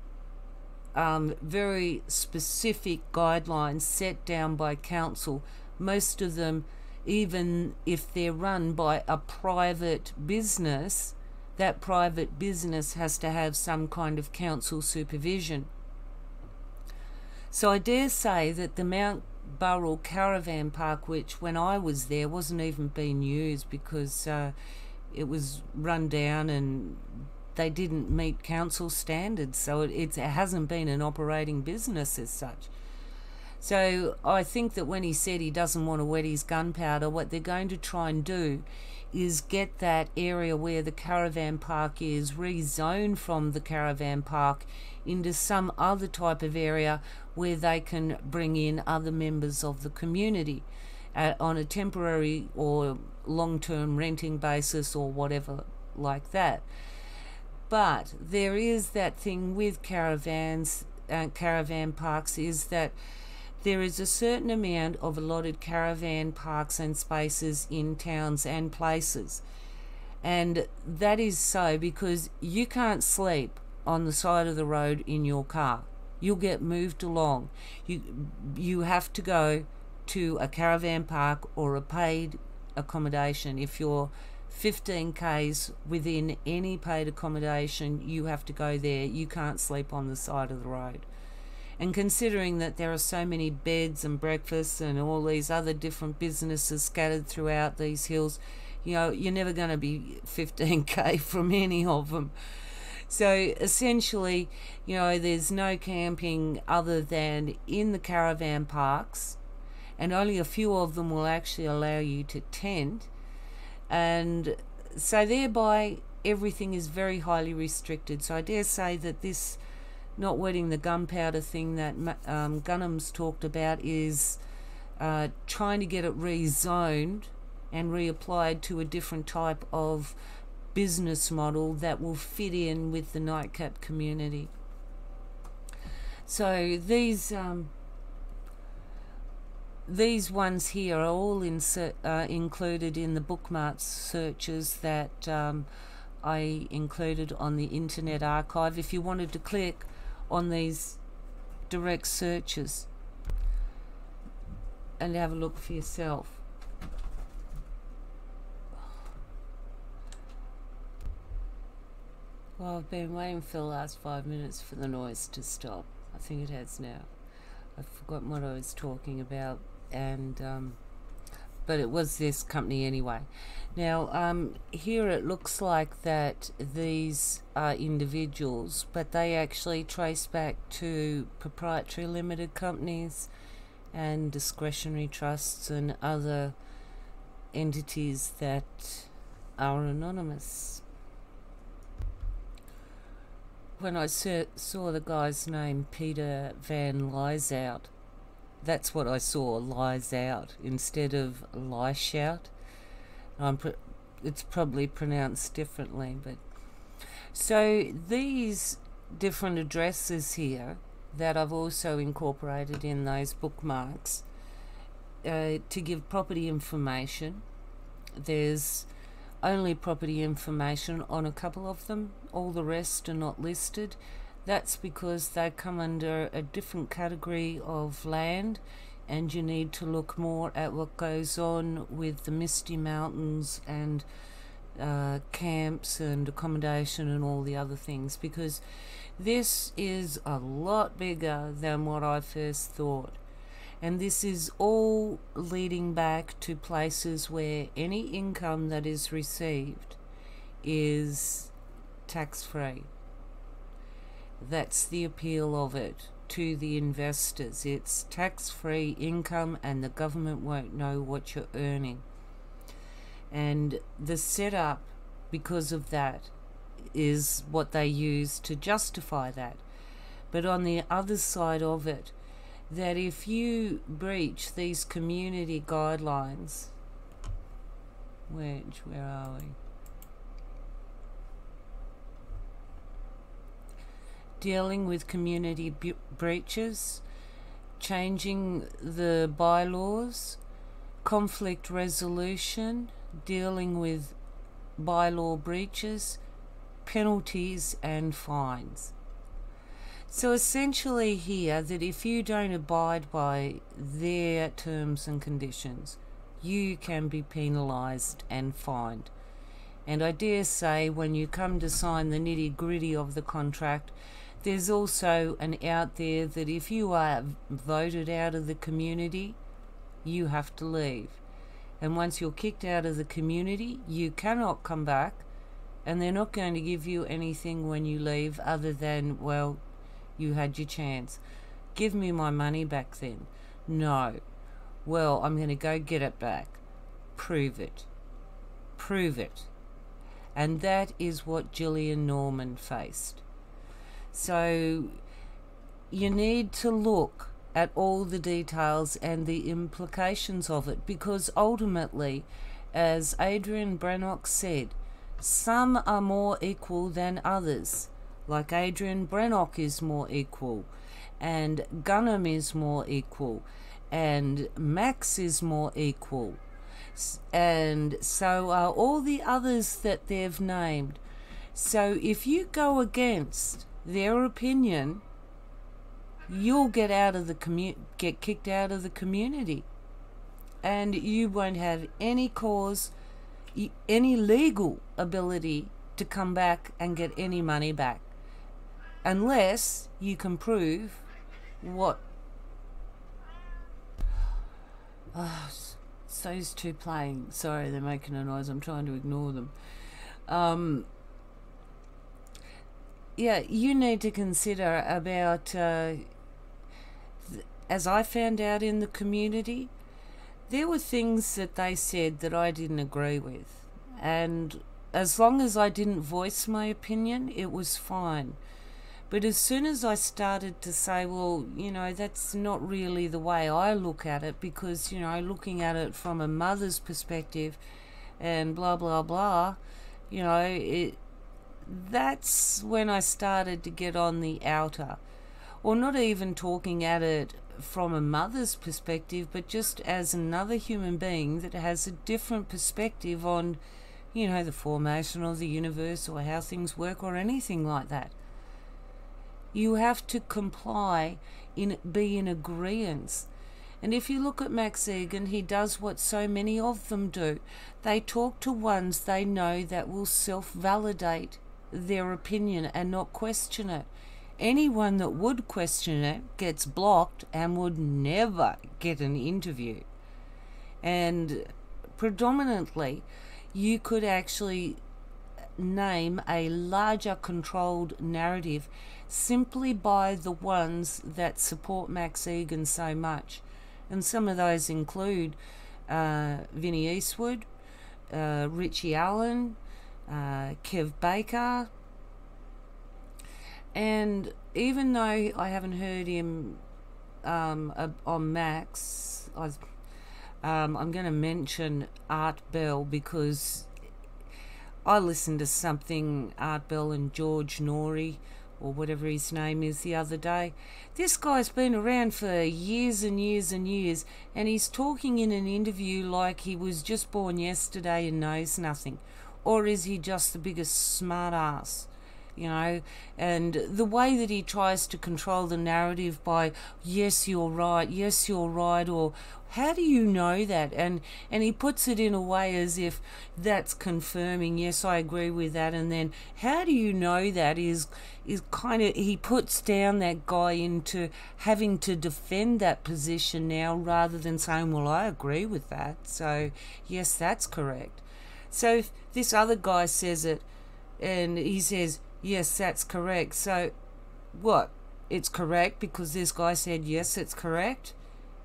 um, very specific guidelines set down by council. Most of them, even if they're run by a private business, that private business has to have some kind of council supervision. So I dare say that the Mount Burrell Caravan Park, which when I was there wasn't even being used because uh, it was run down and they didn't meet council standards, so it, it hasn't been an operating business as such. So I think that when he said he doesn't want to wet his gunpowder, what they're going to try and do is get that area where the caravan park is rezoned from the caravan park into some other type of area where they can bring in other members of the community uh, on a temporary or long term renting basis or whatever like that. But there is that thing with caravans, uh, caravan parks, is that there is a certain amount of allotted caravan parks and spaces in towns and places. And that is so because you can't sleep on the side of the road in your car. You'll get moved along. You you have to go to a caravan park or a paid accommodation if you're 15 Ks within any paid accommodation, you have to go there. You can't sleep on the side of the road. And considering that there are so many beds and breakfasts and all these other different businesses scattered throughout these hills, you know, you're never going to be 15k from any of them. So essentially, you know, there's no camping other than in the caravan parks, and only a few of them will actually allow you to tent and so thereby everything is very highly restricted. So I dare say that this not wetting the gunpowder thing that um, Gunham's talked about is uh, trying to get it rezoned and reapplied to a different type of business model that will fit in with the nightcap community. So these um, these ones here are all uh, included in the bookmarks searches that um, I included on the Internet Archive. If you wanted to click on these direct searches and have a look for yourself. Well, I've been waiting for the last five minutes for the noise to stop. I think it has now. I've forgotten what I was talking about, and um, but it was this company anyway. Now, um, here it looks like that these are individuals, but they actually trace back to proprietary limited companies and discretionary trusts and other entities that are anonymous. When I saw the guy's name, Peter Van Lieshout, that's what I saw, lies out, instead of lie shout. I'm pr- it's probably pronounced differently, but so these different addresses here that I've also incorporated in those bookmarks uh, to give property information. There's only property information on a couple of them, all the rest are not listed. That's because they come under a different category of land and you need to look more at what goes on with the Misty Mountains and uh, camps and accommodation and all the other things because this is a lot bigger than what I first thought. And this is all leading back to places where any income that is received is tax free. That's the appeal of it to the investors. It's tax free income, and the government won't know what you're earning. And the setup, because of that, is what they use to justify that. But on the other side of it, that if you breach these community guidelines, which, where are we? Dealing with community breaches, changing the bylaws, conflict resolution, dealing with bylaw breaches, penalties, and fines. So essentially, here, that if you don't abide by their terms and conditions, you can be penalised and fined. And I dare say, when you come to sign the nitty gritty of the contract, there's also an out there that if you are voted out of the community, you have to leave. And once you're kicked out of the community, you cannot come back, and they're not going to give you anything when you leave other than, well, you had your chance. Give me my money back then. No. Well, I'm going to go get it back. Prove it. Prove it. And that is what Gillian Norman faced. So you need to look at all the details and the implications of it because ultimately, as Adrian Brennock said, some are more equal than others. Like Adrian Brennock is more equal, and Gunham is more equal, and Max is more equal, and so are all the others that they've named. So if you go against their opinion, you'll get out of the commu- get kicked out of the community, and you won't have any cause, any legal ability to come back and get any money back, unless you can prove what. Oh, so those two playing. Sorry, they're making a noise. I'm trying to ignore them. Um, yeah, you need to consider about, uh, as I found out in the community, there were things that they said that I didn't agree with. And as long as I didn't voice my opinion, it was fine. But as soon as I started to say, well, you know, that's not really the way I look at it because, you know, looking at it from a mother's perspective and blah, blah, blah, you know, it, that's when I started to get on the outer. Or not even talking at it from a mother's perspective, but just as another human being that has a different perspective on, you know, the formation of the universe or how things work or anything like that. You have to comply in be in agreement. And if you look at Max Igan, he does what so many of them do. They talk to ones they know that will self validate their opinion and not question it. Anyone that would question it gets blocked and would never get an interview. And predominantly, you could actually name a larger controlled narrative simply by the ones that support Max Igan so much. And some of those include uh, Vinnie Eastwood, uh, Richie Allen, uh, Kev Baker. And even though I haven't heard him um, on Max, I, um, I'm going to mention Art Bell because I listened to something Art Bell and George Noory or whatever his name is the other day. This guy's been around for years and years and years, and he's talking in an interview like he was just born yesterday and knows nothing. Or is he just the biggest smart ass? you know, and the way that he tries to control the narrative by, yes, you're right, yes, you're right, or how do you know that? And and he puts it in a way as if that's confirming, yes, I agree with that, and then how do you know that is is kind of he puts down that guy into having to defend that position now rather than saying, well, I agree with that, so yes, that's correct. So if this other guy says it, and he says, Yes, that's correct. So, what? It's correct because this guy said, yes, it's correct?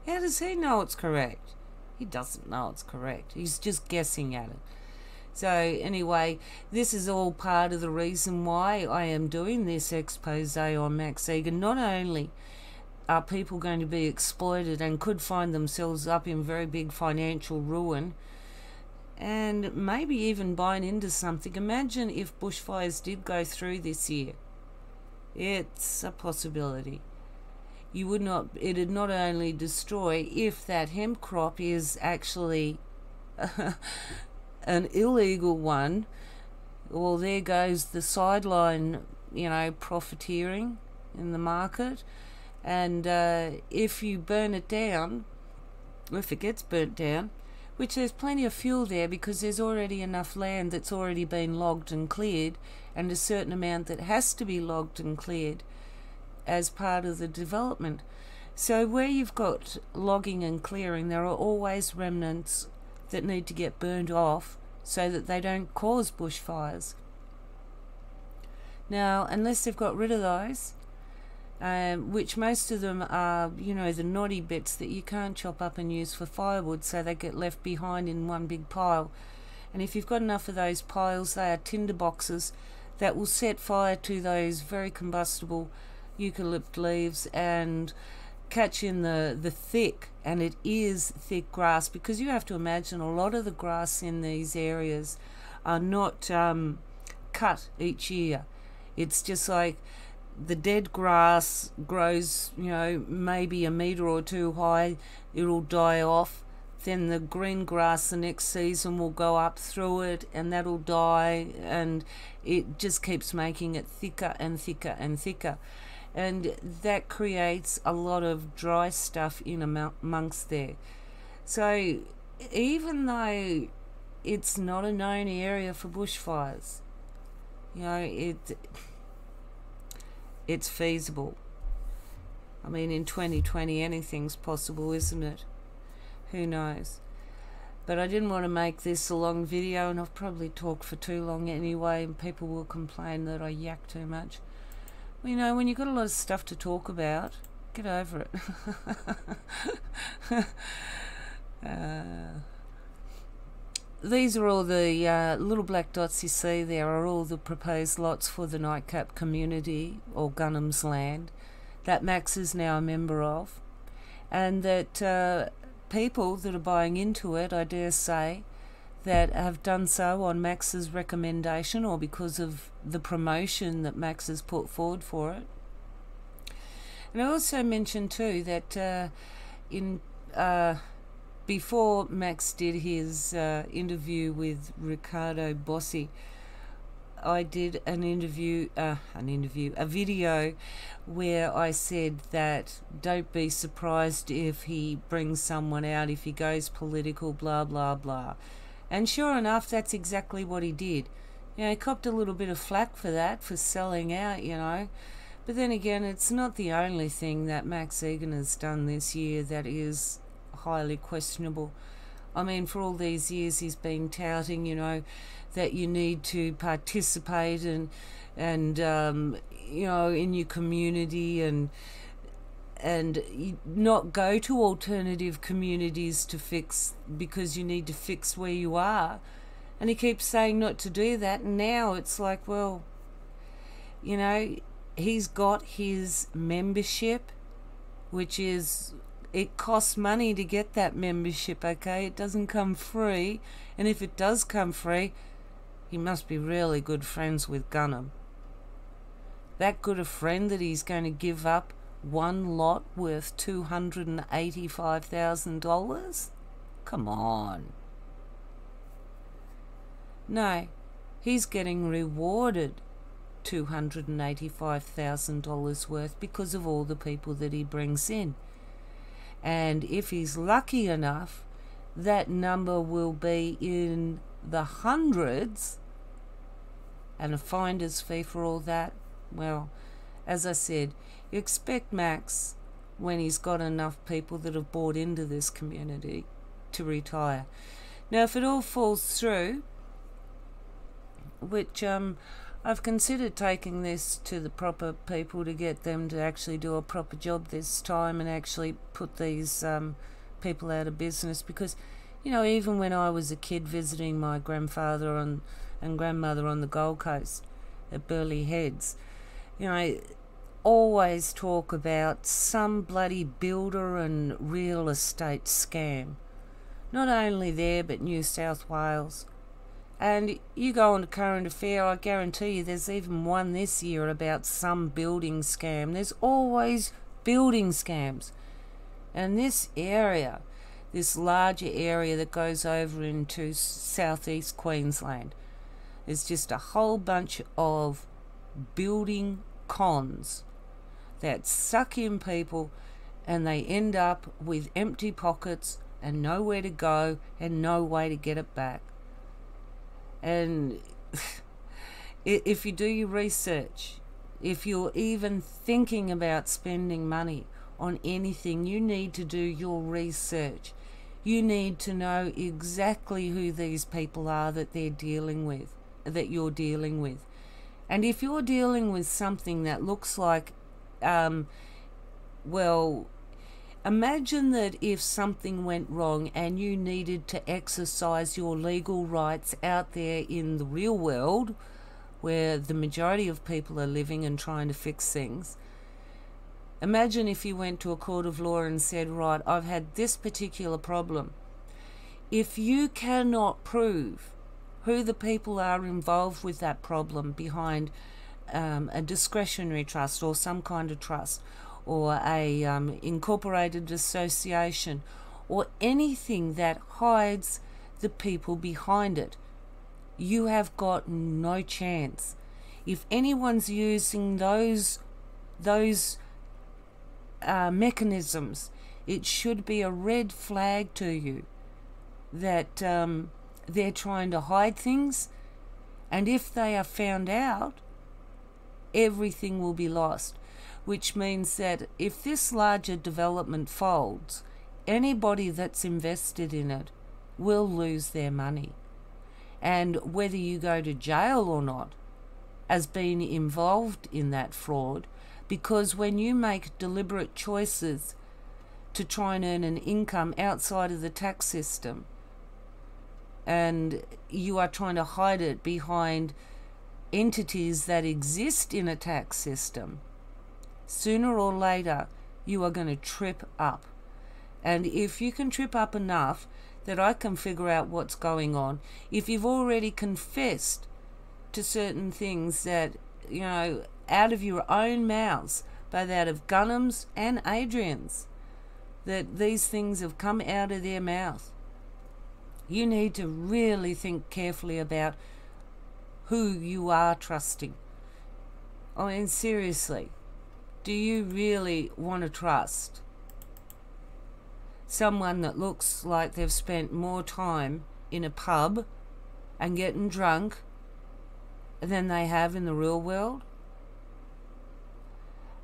How does he know it's correct? He doesn't know it's correct. He's just guessing at it. So, anyway, this is all part of the reason why I am doing this expose on Max Igan. Not only are people going to be exploited and could find themselves up in very big financial ruin, and maybe even buying into something. Imagine if bushfires did go through this year. It's a possibility. You would not, it'd not only destroy if that hemp crop is actually an illegal one, well, there goes the sideline, you know, profiteering in the market. And uh, if you burn it down, if it gets burnt down, which there's plenty of fuel there because there's already enough land that's already been logged and cleared, and a certain amount that has to be logged and cleared as part of the development. So, where you've got logging and clearing, there are always remnants that need to get burned off so that they don't cause bushfires. Now, unless they've got rid of those, um, which most of them are, you know, the knotty bits that you can't chop up and use for firewood, so they get left behind in one big pile. And if you've got enough of those piles, they are tinder boxes that will set fire to those very combustible eucalypt leaves and catch in the, the thick, and it is thick grass, because you have to imagine a lot of the grass in these areas are not um, cut each year. It's just like the dead grass grows, you know, maybe a metre or two high, it'll die off. Then the green grass the next season will go up through it and that'll die, and it just keeps making it thicker and thicker and thicker. And that creates a lot of dry stuff in amongst there. So, even though it's not a known area for bushfires, you know, it it's feasible. I mean, in 2020, anything's possible, isn't it? Who knows? But I didn't want to make this a long video, and I've probably talked for too long anyway, and people will complain that I yak too much. You know, when you've got a lot of stuff to talk about, get over it. uh, these are all the uh, little black dots you see there are all the proposed lots for the Nightcap community or Gunham's land that Max is now a member of, and that uh, people that are buying into it, I dare say, that have done so on Max's recommendation or because of the promotion that Max has put forward for it. And I also mentioned too that uh, in uh, before Max did his uh, interview with Riccardo Bosi, I did an interview, uh, an interview, a video where I said that don't be surprised if he brings someone out, if he goes political, blah, blah, blah. And sure enough, that's exactly what he did. You know, he copped a little bit of flack for that, for selling out, you know. But then again, it's not the only thing that Max Igan has done this year that is highly questionable. I mean, for all these years, he's been touting, you know, that you need to participate and and um, you know in your community and and not go to alternative communities to fix because you need to fix where you are. And he keeps saying not to do that. And now it's like, well, you know, he's got his membership, which is it costs money to get that membership, okay? It doesn't come free. And if it does come free, he must be really good friends with Gunham. That good a friend that he's going to give up one lot worth $285,000? Come on. No, he's getting rewarded $285,000 worth because of all the people that he brings in. And if he's lucky enough, that number will be in the hundreds. And a finder's fee for all that, well, as I said, you expect Max, when he's got enough people that have bought into this community, to retire. Now, if it all falls through, which um, I've considered taking this to the proper people to get them to actually do a proper job this time and actually put these um, people out of business because, you know, even when I was a kid visiting my grandfather on, and grandmother on the Gold Coast at Burleigh Heads, you know, always talk about some bloody builder and real estate scam. Not only there, but New South Wales. And you go on to current affair, I guarantee you there's even one this year about some building scam. There's always building scams. And this area, this larger area that goes over into southeast Queensland, is just a whole bunch of building cons that suck in people and they end up with empty pockets and nowhere to go and no way to get it back. And if you do your research, if you're even thinking about spending money on anything, you need to do your research. You need to know exactly who these people are that they're dealing with, that you're dealing with. And if you're dealing with something that looks like, um, well, Imagine that if something went wrong and you needed to exercise your legal rights out there in the real world, where the majority of people are living and trying to fix things. Imagine if you went to a court of law and said, Right, I've had this particular problem. If you cannot prove who the people are involved with that problem behind um, a discretionary trust or some kind of trust, or a um, incorporated association or anything that hides the people behind it. You have got no chance. If anyone's using those those uh, mechanisms, it should be a red flag to you that um, they're trying to hide things, and if they are found out, everything will be lost which means that if this larger development folds, anybody that's invested in it will lose their money. And whether you go to jail or not, as being involved in that fraud, because when you make deliberate choices to try and earn an income outside of the tax system, and you are trying to hide it behind entities that exist in a tax system, sooner or later you are going to trip up. And if you can trip up enough that I can figure out what's going on, if you've already confessed to certain things that, you know, out of your own mouths, both out of Gunham's and Adrian's, that these things have come out of their mouth. You need to really think carefully about who you are trusting. I mean, seriously, do you really want to trust someone that looks like they've spent more time in a pub and getting drunk than they have in the real world?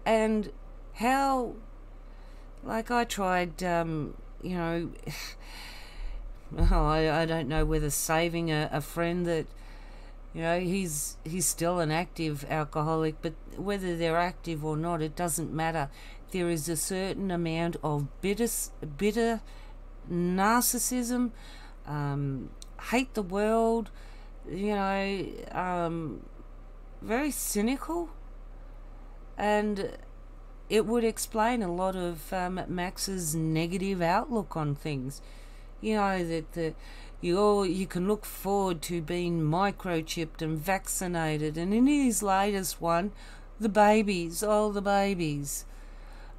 And how, like, I tried, um, you know, I, I don't know whether saving a, a friend that you know, he's he's still an active alcoholic, but whether they're active or not, it doesn't matter. There is a certain amount of bitter, bitter narcissism, um, hate the world, you know, um, very cynical, and it would explain a lot of um, Max's negative outlook on things. You know that the you all you can look forward to being microchipped and vaccinated and in his latest one the babies oh the babies.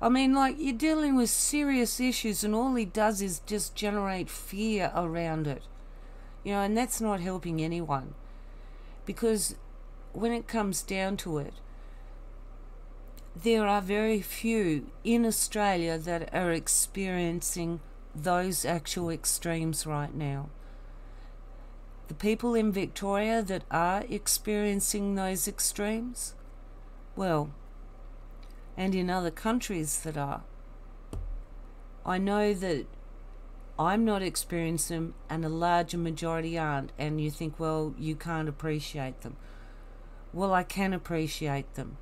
I mean like you're dealing with serious issues and all he does is just generate fear around it. You know and that's not helping anyone. Because when it comes down to it there are very few in australia that are experiencing those actual extremes right now the people in Victoria that are experiencing those extremes? Well, and in other countries that are. I know that I'm not experiencing them and a larger majority aren't, and you think, well, you can't appreciate them. Well, I can appreciate them.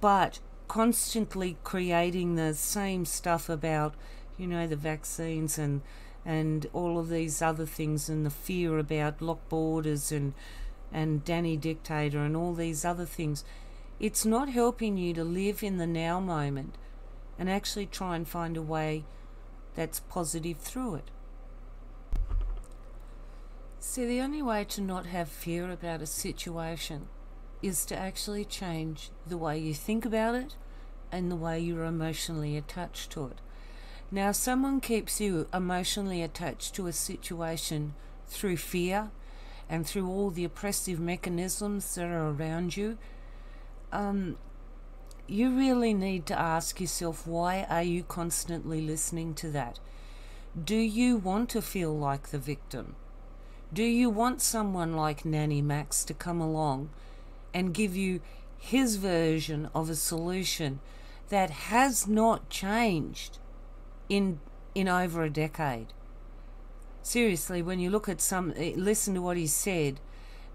But constantly creating the same stuff about, you know, the vaccines and and all of these other things and the fear about lock borders and and Danny Dictator and all these other things. It's not helping you to live in the now moment and actually try and find a way that's positive through it. See, the only way to not have fear about a situation is to actually change the way you think about it and the way you're emotionally attached to it. Now, someone keeps you emotionally attached to a situation through fear and through all the oppressive mechanisms that are around you. Um, you really need to ask yourself why are you constantly listening to that? Do you want to feel like the victim? Do you want someone like Nanny Max to come along and give you his version of a solution that has not changed? In in over a decade. Seriously, when you look at some, eh, listen to what he said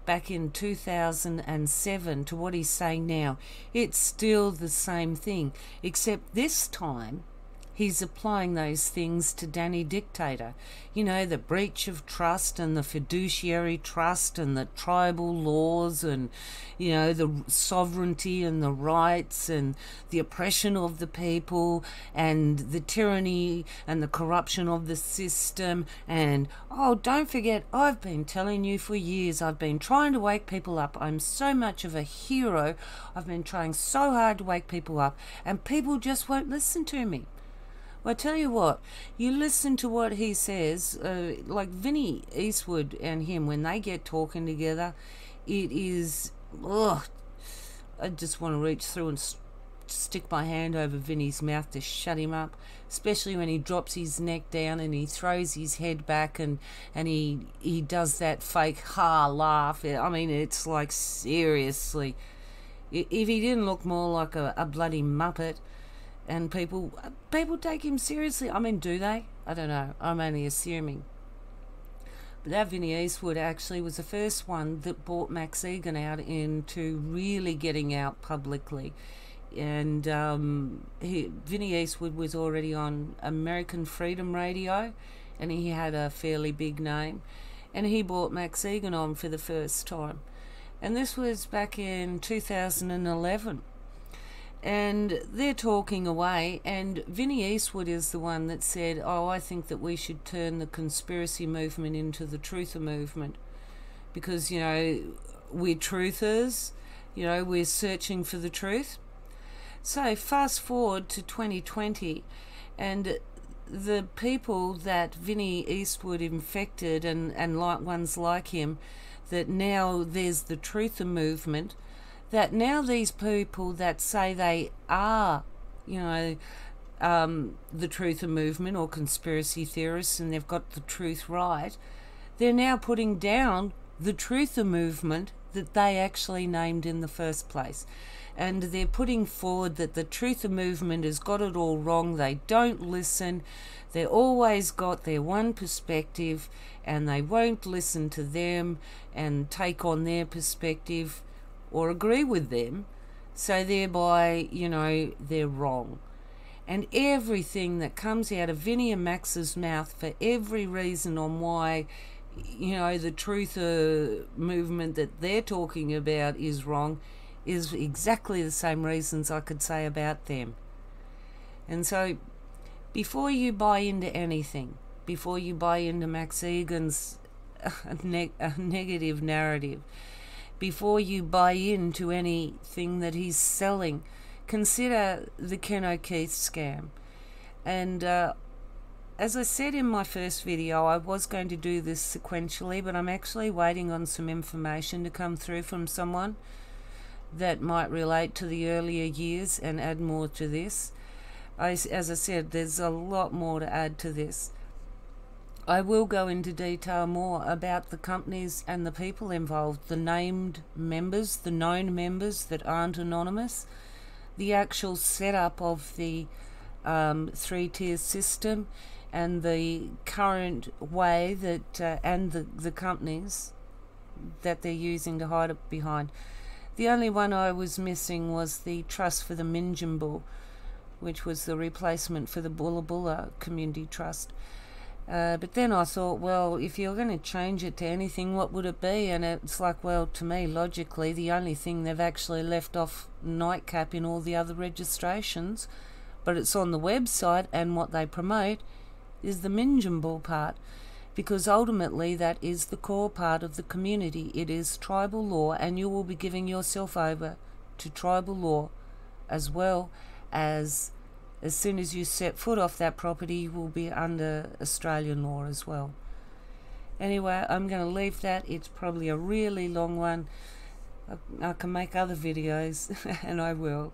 back in 2007 to what he's saying now, it's still the same thing, except this time he's applying those things to Danny Dictator. You know, the breach of trust and the fiduciary trust and the tribal laws and, you know, the sovereignty and the rights and the oppression of the people and the tyranny and the corruption of the system. And, oh, don't forget, I've been telling you for years, I've been trying to wake people up. I'm so much of a hero. I've been trying so hard to wake people up, and people just won't listen to me. Well, I tell you what, you listen to what he says, uh, like Vinnie Eastwood and him, when they get talking together, it is, ugh, I just want to reach through and st- stick my hand over Vinnie's mouth to shut him up, especially when he drops his neck down and he throws his head back and, and he, he does that fake ha laugh. I mean, it's like, seriously. If he didn't look more like a, a bloody muppet, and people people take him seriously. I mean, do they? I don't know. I'm only assuming. But that Vinnie Eastwood actually was the first one that brought Max Igan out into really getting out publicly. And um, he, Vinnie Eastwood was already on American Freedom Radio, and he had a fairly big name. and he brought Max Igan on for the first time. And this was back in 2011. And they're talking away, and Vinnie Eastwood is the one that said, Oh, I think that we should turn the conspiracy movement into the truther movement. Because, you know, we're truthers, you know, we're searching for the truth. So, fast forward to 2020, and the people that Vinnie Eastwood infected and, and like ones like him, that now there's the truther movement, that now these people that say they are, you know, um, the truther movement or conspiracy theorists and they've got the truth right, they're now putting down the truth truther movement that they actually named in the first place and they're putting forward that the truther movement has got it all wrong. They don't listen. They always got their one perspective and they won't listen to them and take on their perspective or agree with them. So thereby, you know, they're wrong. And everything that comes out of Vinnie and Max's mouth for every reason on why you know the truther movement that they're talking about is wrong is exactly the same reasons I could say about them. And so, before you buy into anything, before you buy into Max Igan's ne- negative narrative, before you buy into anything that he's selling, consider the Ken O'Keefe scam. And uh, as I said in my first video, I was going to do this sequentially, but I'm actually waiting on some information to come through from someone that might relate to the earlier years and add more to this. I, as I said, there's a lot more to add to this. I will go into detail more about the companies and the people involved, the named members, the known members that aren't anonymous, the actual setup of the um, three tier system, and the current way that, uh, and the, the companies that they're using to hide it behind. The only one I was missing was the Trust for the Minjimbu, which was the replacement for the Bulla Bulla Community Trust. Uh, but then I thought, well, if you're going to change it to anything, what would it be? And it's like, well, to me, logically, the only thing they've actually left off nightcap in all the other registrations, but it's on the website and what they promote, is the Minjimbu part because ultimately that is the core part of the community. It is tribal law, and you will be giving yourself over to tribal law as well as as soon as you set foot off that property, you will be under Australian law as well. Anyway, I'm going to leave that. It's probably a really long one. I, can make other videos, and I will.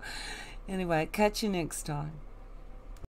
Anyway, catch you next time.